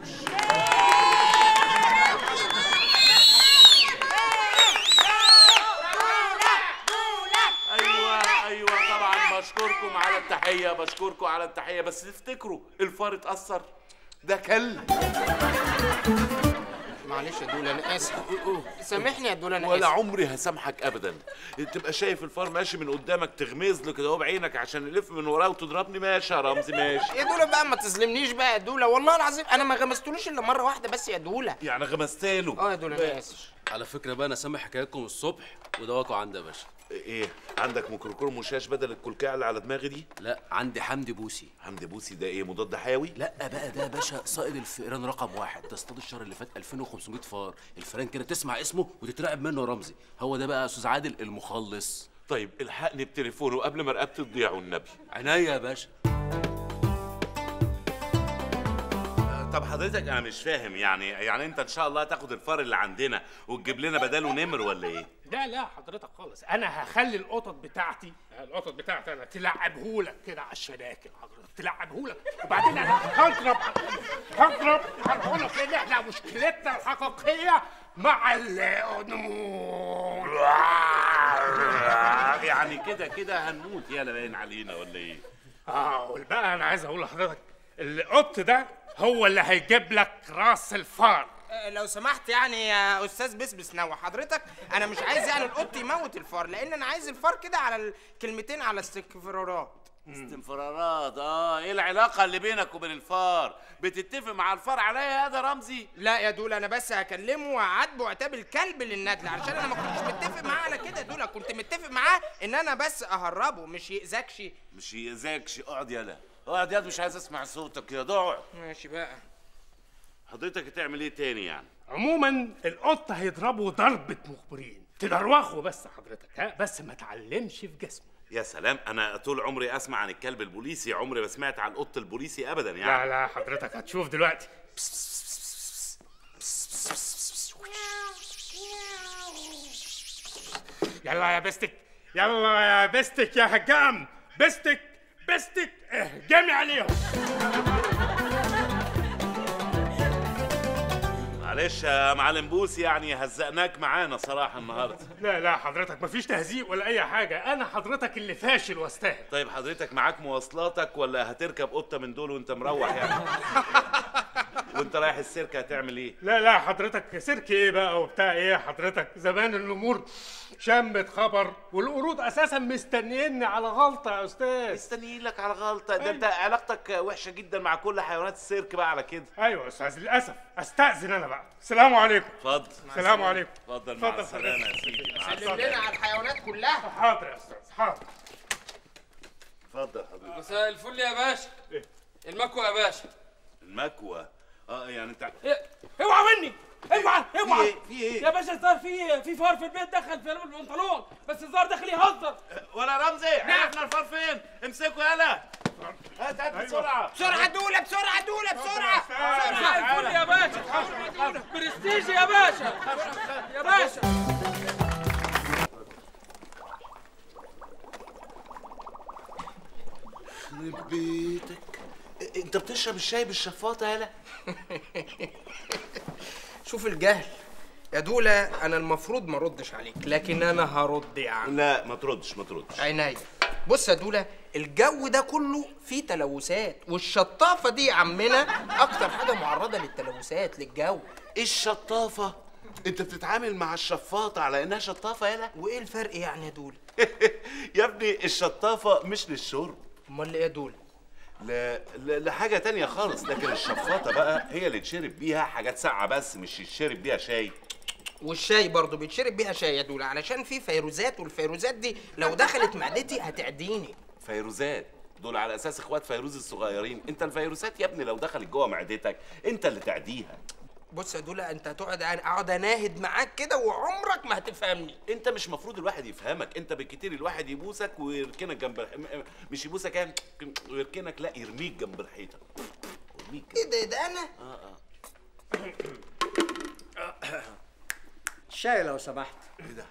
أيوه أيوه طبعا بشكركم على التحية بشكركم على التحية. بس تفتكروا الفار اتأثر. ده كلب معلش يا دولا أنا آسف. سامحني يا دولا أنا ولا آسف. عمري هسامحك ابدا. تبقى شايف الفار ماشي من قدامك تغمز له كده بعينك عشان يلف من وراه وتضربني. ماشي يا رمزي ماشي. يا دولا بقى ما تظلمنيش بقى يا دولا والله العظيم أنا ما غمزتلوش إلا مرة واحدة بس يا دولا يعني غمزتله آه يا دولا أنا آسف. على فكرة بقى أنا سامع حكايتكم الصبح ودواكوا عندي يا باشا. إيه عندك ميكروكروم وشاش بدل الكلكعة اللي على دماغي دي؟ لا عندي حمدي بوسي. حمدي بوسي ده إيه مضاد حيوي؟ لا بقى ده يا باشا صائد الفئران رقم واحد. تصطاد الشهر اللي فات 2500 فار. الفئران كده تسمع اسمه وتترعب منه يا رمزي. هو ده بقى أستاذ عادل المخلص. طيب الحقني بتليفونه قبل ما رقبتي تضيع والنبي. عينيا يا باشا. طب حضرتك أنا مش فاهم يعني يعني انت ان شاء الله تاخد الفار اللي عندنا وتجيب لنا بداله نمر ولا إيه؟ لا لا حضرتك خالص. أنا هخلي القطط بتاعتي القطط بتاعتي أنا تلعبهولك كده على الشباك حضرتك تلعبهولك. وبعدين أنا هضرب هضرب هقولك ان إحنا مشكلتنا الحقيقية مع النمور. يعني كده كده هنموت. يالا باين علينا ولا إيه؟ آه والبقى أنا عايز أقول لحضرتك القط ده هو اللي هيجيب لك راس الفار. آه، لو سمحت يعني يا أستاذ بسبس نوع حضرتك أنا مش عايز يعني القط يموت الفار لأن أنا عايز الفار كده على الكلمتين على استكفرارات استنفرارات آه إيه العلاقة اللي بينك وبين الفار؟ بتتفق مع الفار عليا يا ده رمزي؟ لا يا دول أنا بس هكلمه وهعاتبه عتاب الكلب للندل علشان أنا ما كنتش متفق معاه على كده يا دول كنت متفق معاه إن أنا بس أهربه مش يأذكش. مش يأذاكش اقعد يالا اقعد يالا مش عايز اسمع صوتك يا اقعد ماشي بقى حضرتك هتعمل إيه تاني يعني عموما القط هيضربه ضربة مخبرين تدوخه بس حضرتك ها بس ما تعلمش في جسمه يا سلام أنا طول عمري اسمع عن الكلب البوليسي عمري ما سمعت عن القط البوليسي ابدا لا يعني لا حضرتك هتشوف دلوقتي يلا يا بستك يلا يا بستك يا هجام بستك بستك اهجمي عليهم. معلش يا معلم بوسي يعني هزقناك معانا صراحة النهارده. لا لا حضرتك مفيش تهزيق ولا أي حاجة. أنا حضرتك اللي فاشل واستاهل. طيب حضرتك معاك مواصلاتك ولا هتركب قطة من دول وأنت مروح يعني؟ وانت رايح السيرك هتعمل إيه؟ لا لا حضرتك سيرك إيه بقى وبتاع إيه؟ حضرتك زمان الأمور شمت خبر والقرود أساسا مستنيني على غلطة يا أستاذ. مستنيين لك على غلطة. ده انت علاقتك وحشة جدا مع كل حيوانات السيرك بقى على كده. أيوه يا أستاذ للأسف. أستأذن أنا بقى. السلام عليكم. اتفضل. السلام عليكم. اتفضل مع السلامة يا سيدي مع سلم لنا على الحيوانات كلها. حاضر يا أستاذ حاضر. اتفضل حضرتك مساء الفل يا باشا. المكوى يا باشا. المكوى؟ آه يعني انت إيه، اوعى مني اوعى اوعى إيه؟ في إيه؟ يا باشا الظاهر في في فار في البيت دخل في البنطلون بس الظاهر داخل يهزر. ولا رمزي عرفنا الفار فين. امسكوا يلا. هات هات بسرعة. بسرعة دولة بسرعة دولة بسرعة. مساء الفل يا باشا. برستيجي يا باشا. يا باشا. بيتك. انت بتشرب الشاي بالشفاطة يالا؟ شوف الجهل. يا دولة أنا المفروض ما أردش عليك لكن أنا هرد يا عم. لا ما تردش ما تردش. عينيا. بص يا دولة الجو ده كله فيه تلوثات والشطافة دي يا عمنا أكتر حاجة معرضة للتلوثات للجو. إيه الشطافة؟ أنت بتتعامل مع الشفاطه على إنها شطافة يالا وإيه الفرق يعني يا دولة؟ يا ابني الشطافة مش للشرب. أمال إيه يا دولة؟ ل... ل... لحاجة تانية خالص لكن الشفاطة بقى هي اللي تشرب بيها حاجات ساقعة بس مش يتشرب بيها شاي. والشاي برضه بيتشرب بيها شاي يا دولة علشان في فيروزات والفيروزات دي لو دخلت معدتي هتعديني. فيروزات؟ دول على أساس إخوات فيروز الصغيرين. أنت الفيروسات يا ابني لو دخلت جوه معدتك أنت اللي تعديها. بص يا دولا انت هتقعد اقعد اناهد معاك كده وعمرك ما هتفهمني. انت مش مفروض الواحد يفهمك انت بالكتير الواحد يبوسك ويركنك جنب مش يبوسك يعني ويركنك لا يرميك جنب الحيطة. يرميك إيه ده ده أنا؟ آه آه. شاي لو سمحت. إيه ده؟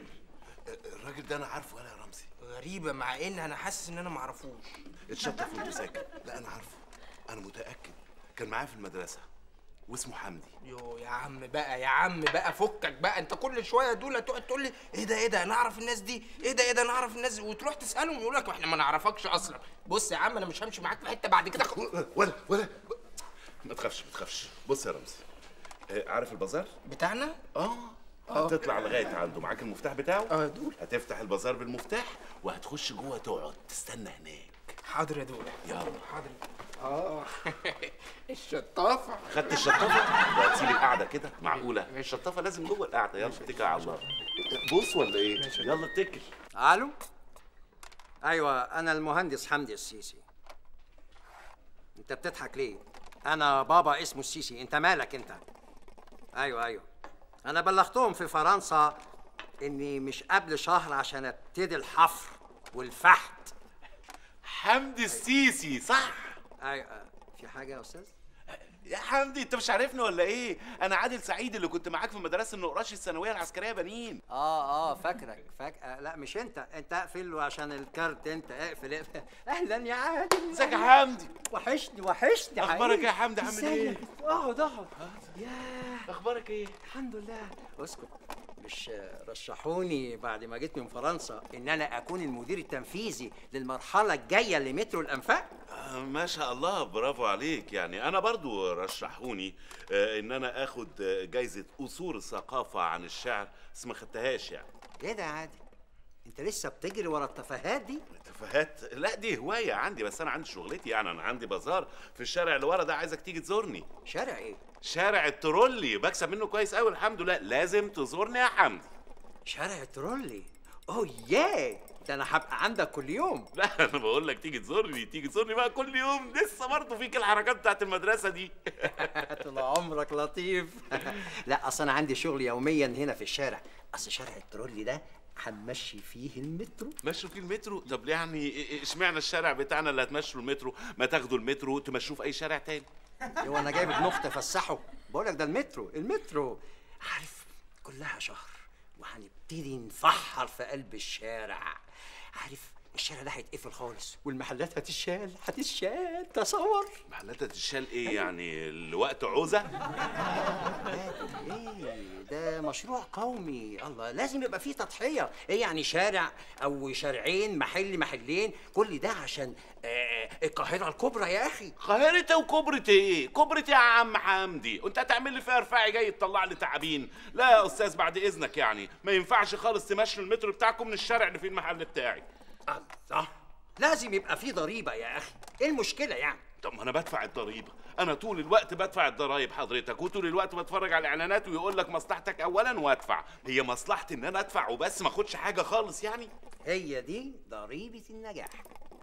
الراجل ده أنا عارفه ولا يا رمزي؟ غريبة مع ان أنا حاسس ان أنا معرفوش. اتشطف وانت ساكت لا أنا عارفه. أنا متأكد. كان معايا في المدرسة. واسمه حمدي. يو يا عم بقى يا عم بقى فكك بقى. انت كل شوية دول تقعد تقول لي إيه ده إيه ده أنا اعرف الناس دي إيه ده إيه ده أنا اعرف الناس دي. وتروح تسألهم يقول لك إحنا ما نعرفكش أصلا. بص يا عم أنا مش همشي معاك في حتة بعد كده. ولا ولا. ما تخافش ما تخافش. بص يا رمزي آه، عارف البازار؟ بتاعنا؟ آه. هتطلع لغاية عنده. معاك المفتاح بتاعه؟ آه دول. هتفتح البازار بالمفتاح وهتخش جوه تقعد تستنى هناك. حاضر يا دول. يلا. حاضر. آه. الشطافة. خدت الشطافة؟ وهتسيب القعدة كده. معقولة. الشطافة لازم جوه القعدة. يلا اتكل على الله. بص ولا إيه؟ يلا اتكل. ألو؟ أيوه أنا المهندس حمدي السيسي. انت بتضحك ليه؟ أنا بابا اسمه السيسي. انت مالك انت؟ أيوه أيوه. أنا بلغتهم في فرنسا اني مش قبل شهر عشان ابتدي الحفر والفحت. حمدي السيسي صح؟ في حاجة يا أستاذ؟ يا حمدي انت مش عارفني ولا إيه؟ أنا عادل سعيد اللي كنت معاك في مدرسة النقراش الثانوية العسكرية بنين. آه آه فاكرك فاك آه لا مش انت. انت اقفل عشان الكارت انت اقفل. اقفل أهلا يا عادل. ازيك يا حمدي؟ وحشني وحشني أخبارك حقيقي. يا حمدي؟ عامل إيه؟ ازيك؟ اقعد اقعد ياه. أخبارك إيه؟ الحمد لله. اسكت. مش رشحوني بعد ما جيت من فرنسا إن أنا أكون المدير التنفيذي للمرحلة الجاية لمترو الأنفاق؟ آه، ما شاء الله برافو عليك. يعني أنا برضو رشحوني آه، إن أنا آخد آه، جايزة أصول الثقافة عن الشعر. بس ما خدتهاش يعني. إيه ده يا عادل؟ أنت لسه بتجري ورا التفاهات دي؟ تفاهات لا دي هواية عندي بس أنا عندي شغلتي يعني. أنا عندي بازار في الشارع اللي ورا ده عايزك تيجي تزورني. شارع إيه؟ شارع الترولي. بكسب منه كويس قوي الحمد لله. لازم تزورني يا حمدي. شارع الترولي؟ oh yeah! ده أنا هبقى عندك كل يوم. لا أنا بقول لك تيجي تزورني تيجي تزورني بقى كل يوم. لسه برضه فيك الحركات بتاعت المدرسة دي. طول عمرك لطيف. لا أصل أنا عندي شغل يوميا هنا في الشارع. أصل شارع الترولي ده هنمشي فيه المترو. مشوا فيه المترو؟ طب يعني اشمعنى الشارع بتاعنا اللي هتمشوا المترو؟ ما تاخدوا المترو وتمشوه في أي شارع تاني. هو أنا جايب ابن أختي افسحه بقول لك ده المترو المترو. عارف كلها شهر. وهنبتدي نفحر في قلب الشارع. عارف الشارع ده هيتقفل خالص. والمحلات هتشال هتشال تصور. محلات هتشال إيه يعني؟ لوقت عوزة؟ إيه ده مشروع قومي. الله لازم يبقى فيه تضحية. إيه يعني شارع أو شارعين محل محلين؟ كل ده عشان آه القاهرة الكبرى يا أخي. قاهرة وكبرة إيه؟ كبرة يا عم حمدي، وانت هتعمل لي فيها رفاعي جاي تطلع لي تعابين، لا يا أستاذ بعد إذنك يعني، ما ينفعش خالص تمشوا المترو بتاعكم من الشارع اللي فيه المحل بتاعي. الله. لازم يبقى فيه ضريبة يا أخي. إيه المشكلة يعني؟ طب ما أنا بدفع الضريبة. أنا طول الوقت بدفع الضرايب حضرتك وطول الوقت بتفرج على الإعلانات ويقول لك مصلحتك اولا وأدفع. هي مصلحتي إن أنا أدفع وبس ما أخدش حاجة خالص يعني. هي دي ضريبة النجاح.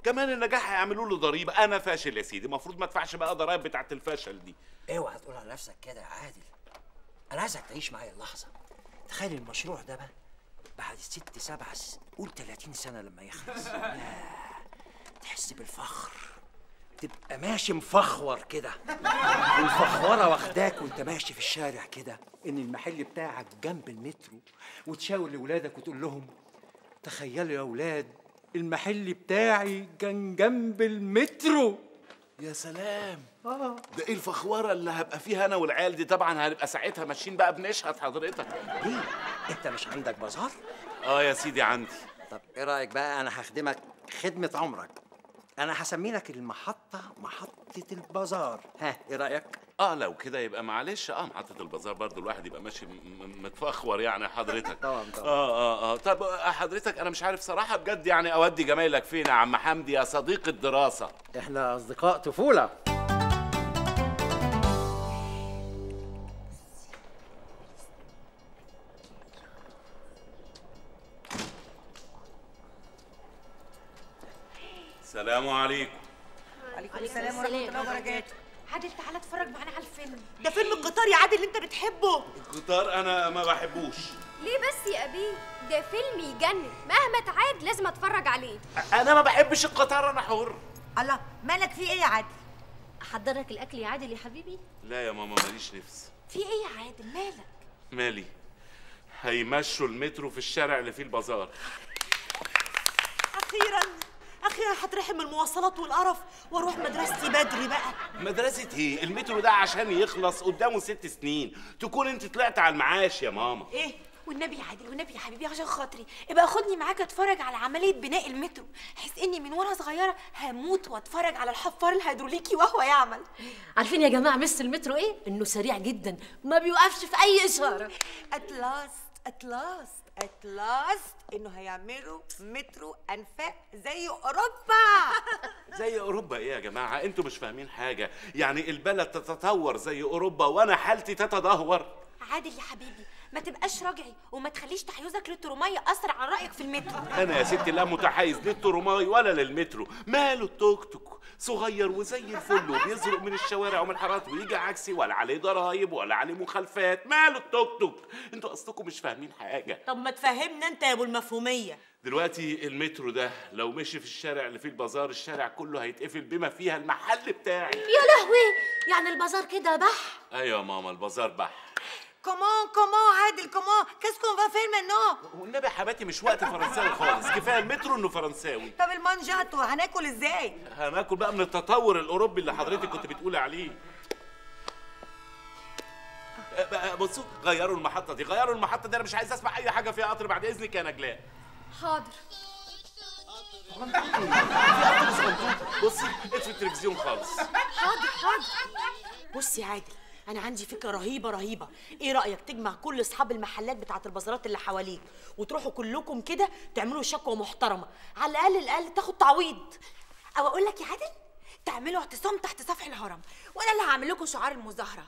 كمان النجاح هيعملوا له ضريبة. أنا فاشل يا سيدي. المفروض ما أدفعش بقى ضرايب بتاعت الفشل دي. اوعى تقول على نفسك كده يا عادل. أنا عايزك تعيش معايا اللحظة. تخيل المشروع ده بقى. بعد ست سبع س... قول 30 سنة لما يخلص. ياه، تحس بالفخر. تبقى ماشي مفخور كده. والفخورة واخداك وانت ماشي في الشارع كده ان المحل بتاعك جنب المترو وتشاور لاولادك وتقول لهم تخيلوا يا أولاد المحل بتاعي كان جنب المترو. يا سلام. آه. ده إيه الفخورة اللي هبقى فيها أنا والعيال دي؟ طبعا هنبقى ساعتها ماشيين بقى بنشهد حضرتك. ليه؟ انت مش عندك بازار؟ آه يا سيدي عندي. طب إيه رأيك بقى؟ أنا هخدمك خدمة عمرك. أنا هسمي لك المحطة محطة البازار. ها إيه رأيك؟ آه لو كده يبقى معلش. آه محطة البازار برضو الواحد يبقى ماشي متفخور يعني حضرتك. طبعا طبعا. آه آه آه. طب آه، حضرتك أنا مش عارف صراحة بجد يعني اودي جمايلك فين يا عم حمدي يا صديق الدراسة؟ إحنا اصدقاء طفولة. السلام عليكم. عليكم السلام ورحمة الله وبركاته. عادل تعالى اتفرج معانا على الفيلم. ده فيلم القطار يا عادل اللي انت بتحبه. القطار أنا ما بحبوش. ليه بس يا أبي؟ ده فيلم يجنن. مهما تعاد لازم اتفرج عليه. أنا ما بحبش القطار أنا حر. الله مالك؟ في إيه يا عادل؟ أحضرك الأكل يا عادل يا حبيبي؟ لا يا ماما ماليش نفس. في إيه يا عادل؟ مالك؟ مالي؟ هيمشوا المترو في الشارع اللي فيه البازار. أخيرا. أخيرا هترحم من المواصلات والقرف وأروح مدرستي بدري بقى. مدرسة إيه؟ المترو ده عشان يخلص قدامه ست سنين. تكون أنت طلعت على المعاش يا ماما. إيه؟ والنبي يا عادل والنبي يا حبيبي عشان خاطري. ابقى خدني معاك أتفرج على عملية بناء المترو بحيث إني من وأنا صغيرة هموت وأتفرج على الحفار الهيدروليكي وهو يعمل. عارفين يا جماعة مس المترو إيه؟ إنه سريع جدا ما بيوقفش في أي إشارة. at last at last at last إنه هيعملوا مترو أنفاق زي أوروبا. زي أوروبا. إيه يا جماعة؟ أنتوا مش فاهمين حاجة. يعني البلد تتطور زي أوروبا وأنا حالتي تتدهور. عادل يا حبيبي. ما تبقاش رجعي وما تخليش تحيزك للترماي يأثر عن رأيك في المترو. أنا يا ستي لا متحيز للترماي ولا للمترو. ماله التوك توك؟ صغير وزي الفل وبيزرق من الشوارع ومن الحارات ويجي عكسي ولا عليه ضرايب ولا عليه مخالفات. ماله التوك توك؟ أنتوا أصلكم مش فاهمين حاجة. طب ما تفهمنا انت يا أبو المفهومية. دلوقتي المترو ده لو مشي في الشارع اللي فيه البازار الشارع كله هيتقفل بما فيها المحل بتاعي. يا لهوي! يعني البازار كده بح؟ أيوه يا ماما البازار بح. comment comment عادل comment qu'est-ce qu'on va faire والنبي حياتي مش وقت فرنساوي خالص. كفاية المترو إنه فرنساوي. طب المانجاتو هناكل إزاي؟ هناكل بقى من التطور الأوروبي اللي حضرتك كنت بتقولي عليه. أه، بصوا غيروا المحطة دي غيروا المحطة دي. أنا مش عايز أسمع أي حاجة فيها قطر بعد إذنك يا نجلاء. حاضر. بصي اطفي التلفزيون خالص؟ حاضر حاضر. بص يا عادل أنا عندي فكرة رهيبة رهيبة. إيه رأيك تجمع كل اصحاب المحلات بتاعت البازارات اللي حواليك وتروحوا كلكم كده تعملوا شكوى محترمة. على الأقل الأقل تاخد تعويض. أو أقول لك يا عادل تعملوا اعتصام تحت سفح الهرم وأنا اللي هعمل لكم شعار المظاهرة.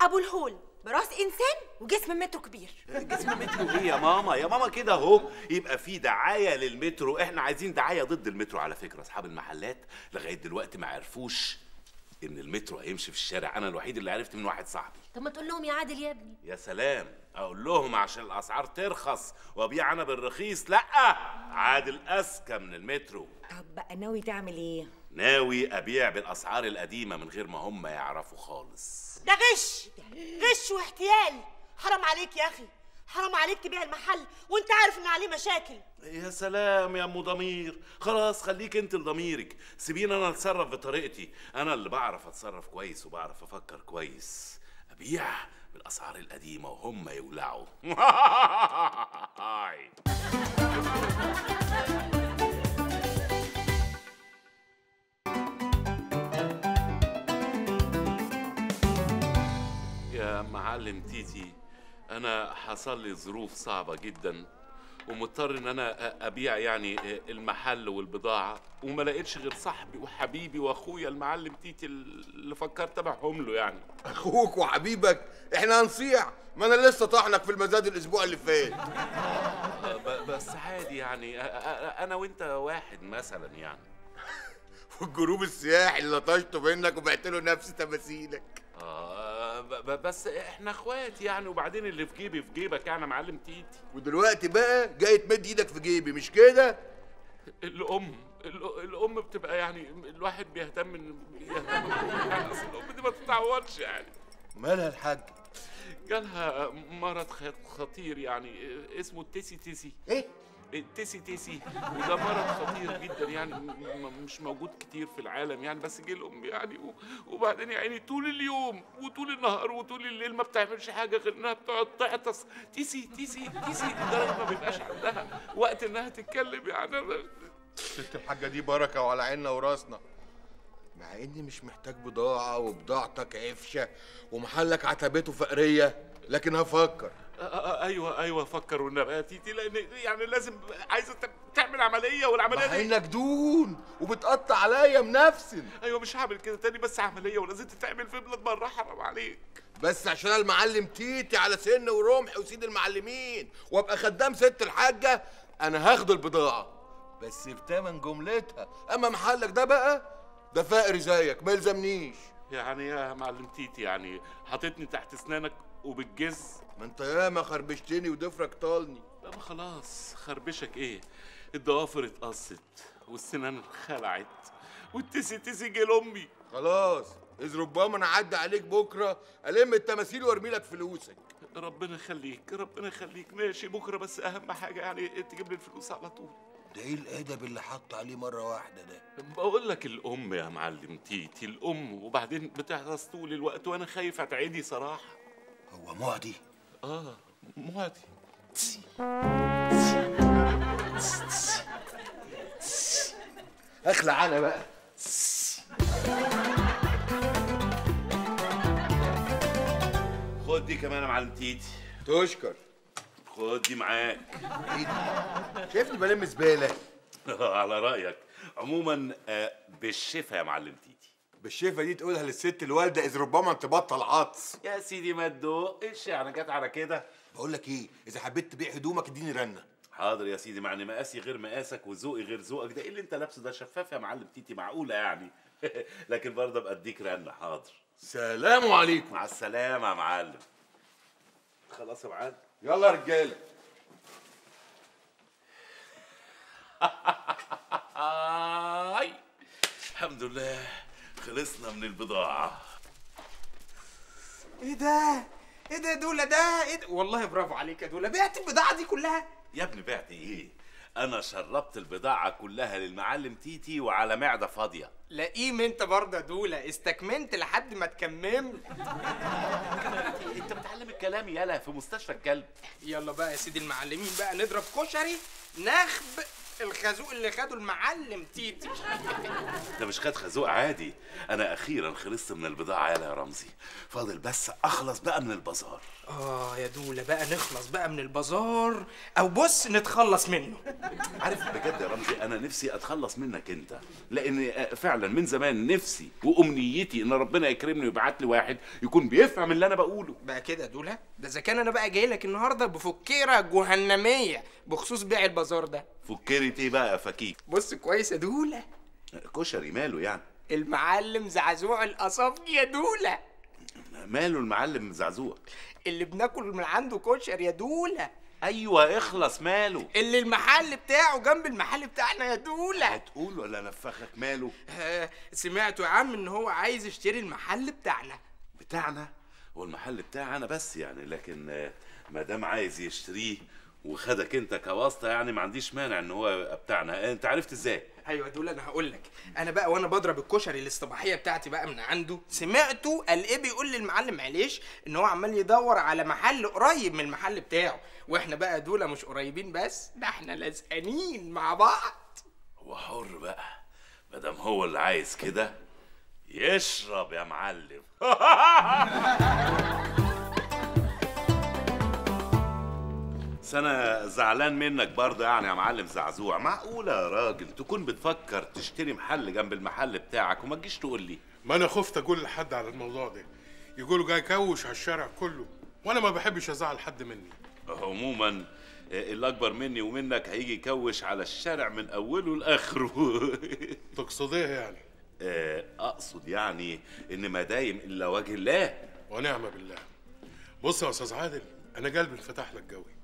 أبو الهول براس إنسان وجسم مترو كبير. جسم المترو إيه يا ماما؟ يا ماما كده أهو. يبقى في دعاية للمترو. إحنا عايزين دعاية ضد المترو على فكرة أصحاب المحلات. لغاية دلوقتي ما عرفوش إن المترو هيمشي في الشارع. أنا الوحيد اللي عرفت من واحد صاحبي. طب ما تقول لهم يا عادل يا ابني. يا سلام. أقول لهم عشان الأسعار ترخص وأبيع أنا بالرخيص. لأ عادل أذكى من المترو. طب بقى ناوي تعمل إيه؟ ناوي أبيع بالأسعار القديمة من غير ما هم يعرفوا خالص. ده غش. غش واحتيال. حرام عليك يا أخي. حرام عليك تبيع المحل وانت عارف ان عليه مشاكل. يا سلام يا ام ضمير. خلاص خليك أنت لضميرك. سيبيني أنا أتصرف بطريقتي. أنا اللي بعرف أتصرف كويس وبعرف أفكر كويس. أبيع بالأسعار القديمة وهم يولعوا. يا معلم تيتي أنا حصل لي ظروف صعبة جدا ومضطر إن أنا أبيع يعني المحل والبضاعة وما لقيتش غير صاحبي وحبيبي وأخويا المعلم تيتي اللي فكرت أبيعهم له يعني. أخوك وحبيبك؟ إحنا هنصيع. ما أنا لسه طاحنك في المزاد الأسبوع اللي فات. بس عادي يعني. أنا وأنت واحد مثلا يعني. والجروب السياحي اللي لطشته منك وبعت له نفس تماثيلك. آه. ب- بس إحنا اخوات يعني وبعدين اللي في جيبي في جيبك يعني معلم تيتي. ودلوقتي بقى جاي تمد إيدك في جيبي مش كده؟ الأم ال- الأم بتبقى يعني الواحد بيهتم بالأم يعني الأم دي ما تتعوضش يعني. مالها الحاج؟ جالها مرض خطير يعني اسمه التيسي تيسي. إيه؟ التيسي تيسي وده مرض خطير جدا يعني مش موجود كتير في العالم يعني بس جه الأم يعني وبعدين يعني طول اليوم وطول النهار وطول الليل ما بتعملش حاجة غير إنها بتقعد تعطس. تيسي تيسي تيسي لدرجة ما بيبقاش عندها وقت إنها تتكلم يعني. ست الحاجة دي بركة وعلى عيننا وراسنا. مع إني مش محتاج بضاعة وبضاعتك عفشة ومحلك عتبته فقرية لكن هفكر. أيوه أيوه فكر والنبي يا تيتي لأن يعني لازم عايزه تعمل عملية والعملية دي إنك دون وبتقطع عليا منفسن أيوه مش هعمل كده تاني بس عملية ولازم تتعمل في بلاد بره حرام عليك. بس عشان المعلم تيتي على سن ورمح وسيد المعلمين وأبقى خدام ست الحاجة أنا هاخد البضاعة. بس بتمن جملتها. أما محلك ده بقى ده فقري زيك ما يلزمنيش. يعني يا معلم تيتي يعني حاططني تحت اسنانك وبتجز. ما انت ياما خربشتني وضفرك طالني. لا ما خلاص. خربشك إيه؟ الضوافر اتقصت والسنان خلعت والتسي تسي جه امي خلاص إذ ربما أنا اعدي عليك بكرة ألم التماثيل وارمي لك فلوسك. ربنا يخليك ربنا يخليك. ماشي بكرة بس أهم حاجة يعني تجيب لي الفلوس على طول. ده إيه الادب اللي حط عليه مرة واحدة ده؟ بقول لك الأم يا معلم تيتي الأم وبعدين بتحرص طول الوقت وأنا خايف أتعدي صراحة. هو معدي؟ آه معدي. أخلع أنا بقى. خد دي كمان يا معلم تيتي. تشكر. خد دي معاك. شايفني بلم زبالة. على رأيك. عموما آه، بالشفا يا معلم تيتي. بالشفا دي تقولها للست الوالدة إذ ربما تبطل عطس. يا سيدي ما تدوقش يعني جت على كده؟ بقول لك إيه إذا حبيت تبيع هدومك إديني رنة. حاضر يا سيدي معني مقاسي غير مقاسك وذوقي غير ذوقك ده إيه اللي أنت لابسه ده؟ شفاف يا معلم تيتي معقولة يعني؟ لكن برضه أبقى أديك رنة حاضر. سلام عليكم. مع السلامة يا معلم. خلاص يا معلم. يلا يا رجاله. الحمد لله خلصنا من البضاعة. إيه ده؟ إيه ده يا دولا ده؟ إيه ده؟ والله برافو عليك يا دولا بعت البضاعة دي كلها؟ يا ابني بعت إيه؟ أنا شربت البضاعة كلها للمعلم تيتي وعلى معدة فاضية. لئيم انت برضه يا دولا استكمنت لحد ما تكممت انت بتعلم الكلام يالا في مستشفى الكلب. يلا بقى يا سيدي المعلمين بقى نضرب كشري نخب الخازوق اللي خده المعلم تيتي. ده مش خد خازوق عادي. أنا أخيرا خلصت من البضاعة يالا يا رمزي. فاضل بس أخلص بقى من البازار. آه يا دولا بقى نخلص بقى من البازار أو بص نتخلص منه. عارف بجد يا رمزي أنا نفسي أتخلص منك أنت. لأن فعلا من زمان نفسي وأمنيتي إن ربنا يكرمني ويبعت لي واحد يكون بيفهم اللي أنا بقوله. بقى كده يا دولا ده إذا كان أنا بقى جاي لك النهارده بفكيرة جهنمية بخصوص بيع البازار ده. فكرت إيه بقى يا فكيك. بص كويس يا دولا كشري ماله يعني؟ المعلم زعزوع القصافجي يا دولا ماله المعلم زعزوع؟ اللي بناكل من عنده كشري يا دولا أيوه اخلص ماله. اللي المحل بتاعه جنب المحل بتاعنا يا دولا هتقول ولا نفخك ماله؟ آه سمعته يا عم إن هو عايز يشتري المحل بتاعنا. بتاعنا؟ هو المحل بتاعي أنا بس يعني لكن آه، ما دام عايز يشتريه وخدك انت كواسطة يعني ما عنديش مانع ان هو يبقى بتاعنا. انت عرفت إزاي؟ أيوه دول أنا هقول لك. أنا بقى وأنا بضرب الكشري الاصطباحية بتاعتي بقى من عنده سمعته قال إيه بيقول للمعلم معلش ان هو عمال يدور على محل قريب من المحل بتاعه. وإحنا بقى دول مش قريبين بس ده إحنا لازقانين مع بعض. هو حر بقى. ما دام هو اللي عايز كده يشرب يا معلم. بس أنا زعلان منك برضه يعني يا معلم زعزوع. معقوله يا راجل؟ تكون بتفكر تشتري محل جنب المحل بتاعك وما تجيش تقول لي. ما أنا خفت أقول لحد على الموضوع ده. يقولوا جاي كوش على الشارع كله وأنا ما بحبش أزعل حد مني. عموما آه، اللي أكبر مني ومنك هيجي يكوش على الشارع من أوله لآخره. تقصد إيه يعني؟ آه، أقصد يعني إن ما دايم إلا وجه الله. ونعم بالله. بص يا أستاذ عادل أنا قلبي انفتح لك قوي.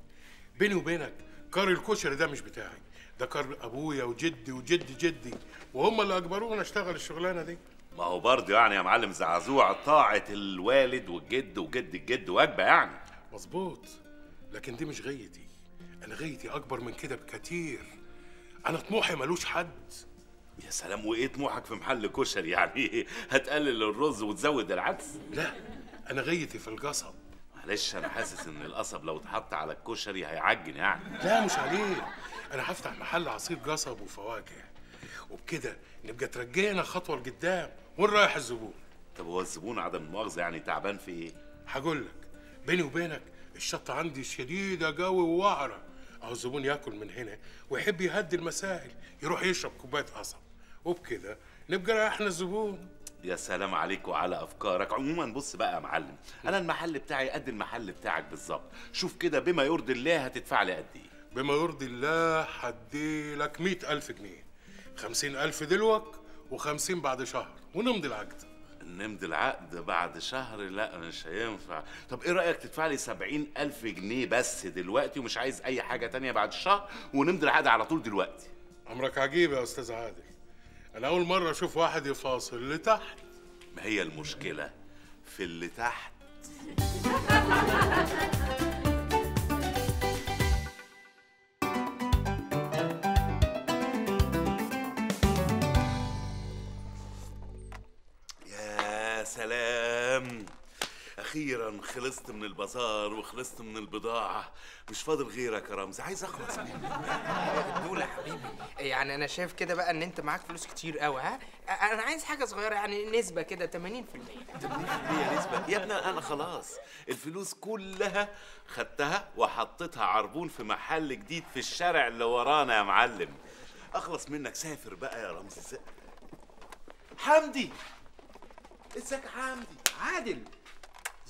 بيني وبينك كار الكشري ده مش بتاعي. ده كار أبويا وجدي وجد جدي وهم اللي اجبرونا أشتغل الشغلانة دي. ما هو برضه يعني يا معلم زعزوع طاعة الوالد والجد وجد الجد وأجبة يعني. مظبوط. لكن دي مش غايتي أنا غايتي أكبر من كده بكتير. أنا طموحي ملوش حد. يا سلام وإيه طموحك في محل كشري يعني؟ هتقلل الرز وتزود العدس؟ لا أنا غايتي في القصب. معلش أنا حاسس إن القصب لو اتحط على الكشري هيعجن يعني. لا مش عليه. أنا هفتح محل عصير قصب وفواكه وبكده نبقى ترجينا خطوة لقدام. وين رايح الزبون؟ طب هو الزبون عدم المؤاخذة يعني تعبان في إيه؟ هقول لك بيني وبينك الشطه عندي شديده قوي ووعرة. أهو الزبون ياكل من هنا ويحب يهدي المسائل يروح يشرب كوباية قصب. وبكده نبقى ريحنا الزبون. يا سلام عليك وعلى أفكارك. عموما بص بقى يا معلم أنا المحل بتاعي قد المحل بتاعك بالظبط. شوف كده بما يرضي الله هتدفع لي قد إيه؟ بما يرضي الله هدي لك مئة ألف جنيه. خمسين ألف دلوك و50 بعد شهر ونمضي العقد. نمضي العقد بعد شهر؟ لا مش هينفع. طب إيه رأيك تدفع لي سبعين ألف جنيه بس دلوقتي ومش عايز أي حاجة تانية بعد الشهر ونمضي العقد على طول دلوقتي؟ أمرك عجيب يا أستاذ عادل. أنا أول مرة أشوف واحد يفاصل لتحت. ما هي المشكلة في اللي تحت؟ يا سلام. أخيرا خلصت من البازار وخلصت من البضاعة. مش فاضل غيرك يا رمزي عايز اخلص منك يا حبيبي. يعني أنا شايف كده بقى إن أنت معاك فلوس كتير قوي ها؟ أنا عايز حاجة صغيرة يعني نسبة كده 80% 80% نسبة؟ يا ابني أنا خلاص. الفلوس كلها خدتها وحطيتها عربون في محل جديد في الشارع اللي ورانا يا معلم. أخلص منك سافر بقى يا رمزي. حمدي! ازيك يا حمدي؟ عادل!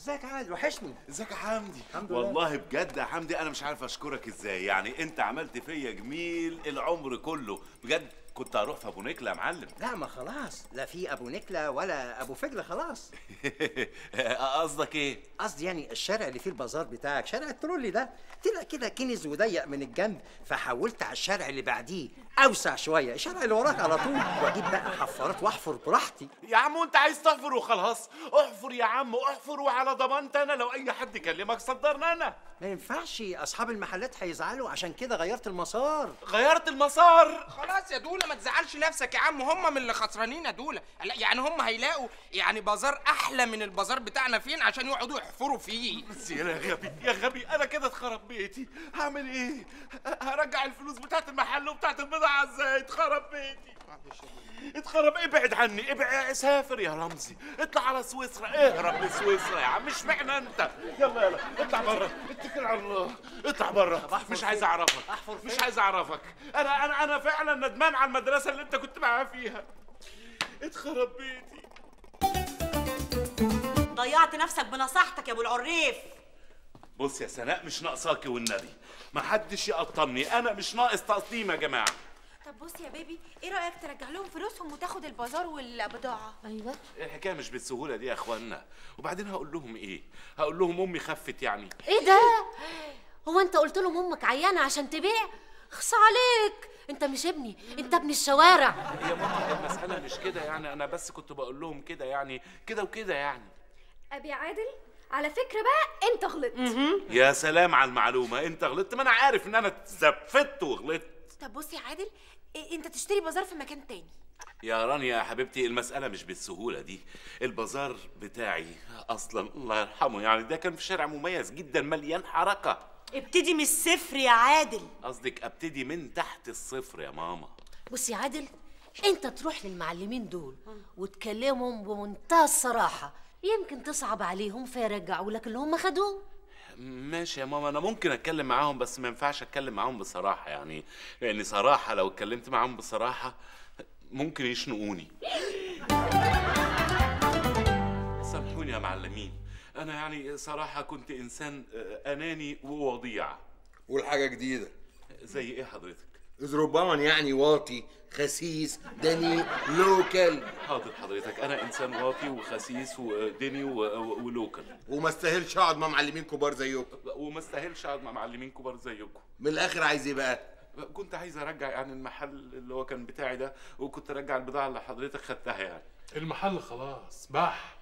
ازيك يا عادل؟ وحشني. ازيك يا حمدي؟ الحمد لله. والله بجد يا حمدي أنا مش عارف اشكرك إزاي. يعني انت عملت فيا جميل العمر كله. بجد كنت هروح في ابو نكلة يا معلم. لا ما خلاص. لا في ابو نكلة ولا ابو فجلة خلاص. قصدك إيه؟ قصدي يعني الشارع اللي فيه البازار بتاعك شارع الترولي ده. طلع كده كنز وضيق من الجنب فحولت على الشارع اللي بعديه. أوسع شوية. الشارع اللي وراك على طول. وأجيب بقى حفارات وأحفر براحتي. يا عم وانت عايز تحفر وخلاص. احفر يا عم احفر وعلى ضمانتي أنا. لو أي حد كلمك صدرنا أنا. ما ينفعش. أصحاب المحلات هيزعلوا. عشان كده غيرت المسار. غيرت المسار. خلاص يا دولة ما تزعلش نفسك يا عم. هم من اللي خسرانين يا دولة. لا يعني هم هيلاقوا يعني بازار أحلى من البازار بتاعنا فين عشان يقعدوا يحفروا فيه. بس يا غبي يا غبي أنا كده اتخرب بيتي. هعمل إيه؟ هرجع الفلوس بتاعت المحل وبتاعت البضاعه إزاي اتخرب بيتي. اتخرب ابعد عني ابعد سافر يا رمزي. اطلع على سويسرا. اهرب لسويسرا يا عم مش معنى انت. يلا يلا اطلع بره اتكل على الله. اطلع بره مش عايز أعرفك. مش عايز أعرفك. أنا أنا أنا فعلا ندمان على المدرسة اللي انت كنت معايا فيها. اتخرب بيتي. ضيعت نفسك بنصيحتك يا أبو العريف. بص يا سناء مش ناقصاكي والنبي. ما حدش يقطمني. أنا مش ناقص تقطيم يا جماعة. طب بص يا بيبي إيه رأيك ترجع لهم فلوسهم وتاخد البازار والبضاعة؟ أيوه. الحكاية مش بالسهولة دي يا اخوانا وبعدين هقول لهم إيه؟ هقول لهم أمي خفت يعني. إيه ده؟ هو أنت قلت لهم أمك عيانة عشان تبيع؟ خص عليك. أنت مش ابني أنت ابن الشوارع. يا ماما المساله مش كده يعني أنا بس كنت بقول لهم كده يعني كده وكده يعني. أبي عادل على فكرة بقى أنت غلطت. يا سلام على المعلومة. أنت غلطت ما أنا عارف إن أنا اتزفت وغلطت. طب بص يا عادل إيه انت تشتري بازار في مكان تاني. يا رانيا يا حبيبتي المسألة مش بالسهولة دي. البازار بتاعي أصلا الله يرحمه يعني ده كان في شارع مميز جدا مليان حركة. ابتدي من الصفر يا عادل. قصدك أبتدي من تحت الصفر يا ماما. بص يا عادل انت تروح للمعلمين دول وتكلمهم بمنتهى الصراحة. يمكن تصعب عليهم فيرجعوا لك اللي هم خدوه. ماشي يا ماما أنا ممكن أتكلم معاهم بس ما ينفعش أتكلم معاهم بصراحة يعني. لأن صراحة لو اتكلمت معاهم بصراحة ممكن يشنقوني. سامحوني يا معلمين. أنا يعني صراحة كنت إنسان آه، أناني ووضيع. والحاجة جديدة. زي إيه حضرتك؟ زروبان يعني واطي خسيس دني لوكال حاضر حضرتك أنا إنسان واطي وخسيس ودني و- و- ولوكال وما استاهلش أقعد مع معلمين كبار زيكم. وما استاهلش أقعد مع معلمين كبار زيكم. من الآخر عايز إيه بقى؟ كنت عايز أرجع يعني المحل اللي هو كان بتاعي ده وكنت أرجع البضاعة اللي حضرتك خدتها يعني. المحل خلاص بح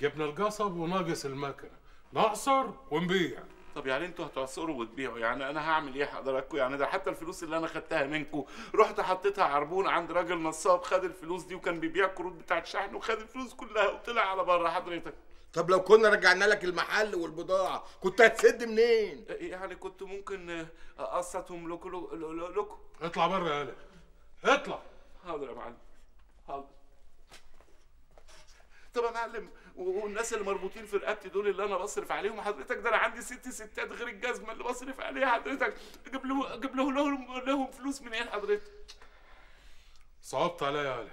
جبنا القصب وناقص المكنه نعصر ونبيع. طب يعني أنتوا هتعصروا وتبيعوا؟ يعني أنا هعمل إيه؟ حضراتكم يعني ده حتى الفلوس اللي أنا خدتها منكم. رحت حطيتها عربون عند راجل نصاب خد الفلوس دي وكان بيبيع كروت بتاعت شحن وخد الفلوس كلها وطلع على بره. حضرتك. طب لو كنا رجعنا لك المحل والبضاعة كنت هتسد منين؟ يعني كنت ممكن أقسطهم لكم لكم. اطلع بره يا اطلع. حاضر يا معلم. حاضر. طب يا معلم والناس اللي مربوطين في رقبتي دول اللي أنا بصرف عليهم حضرتك ده أنا عندي ست ستات غير الجزمة اللي بصرف عليها حضرتك أجيب له أجيب له لهم لهم فلوس منين حضرتك. صعبت عليا يا علي.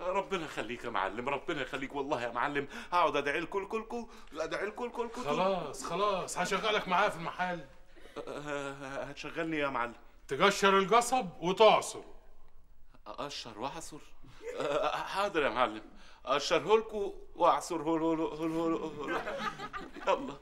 ربنا يخليك يا معلم ربنا يخليك والله يا معلم. هقعد أدعي لكم كلكم أدعي لكم كلكم خلاص خلاص هشغلك معايا في المحل. هتشغلني يا معلم. تقشر القصب وتعصر. أقشر وأعصر؟ آه، حاضر يا معلم. اقشره لكم واعصره يلا.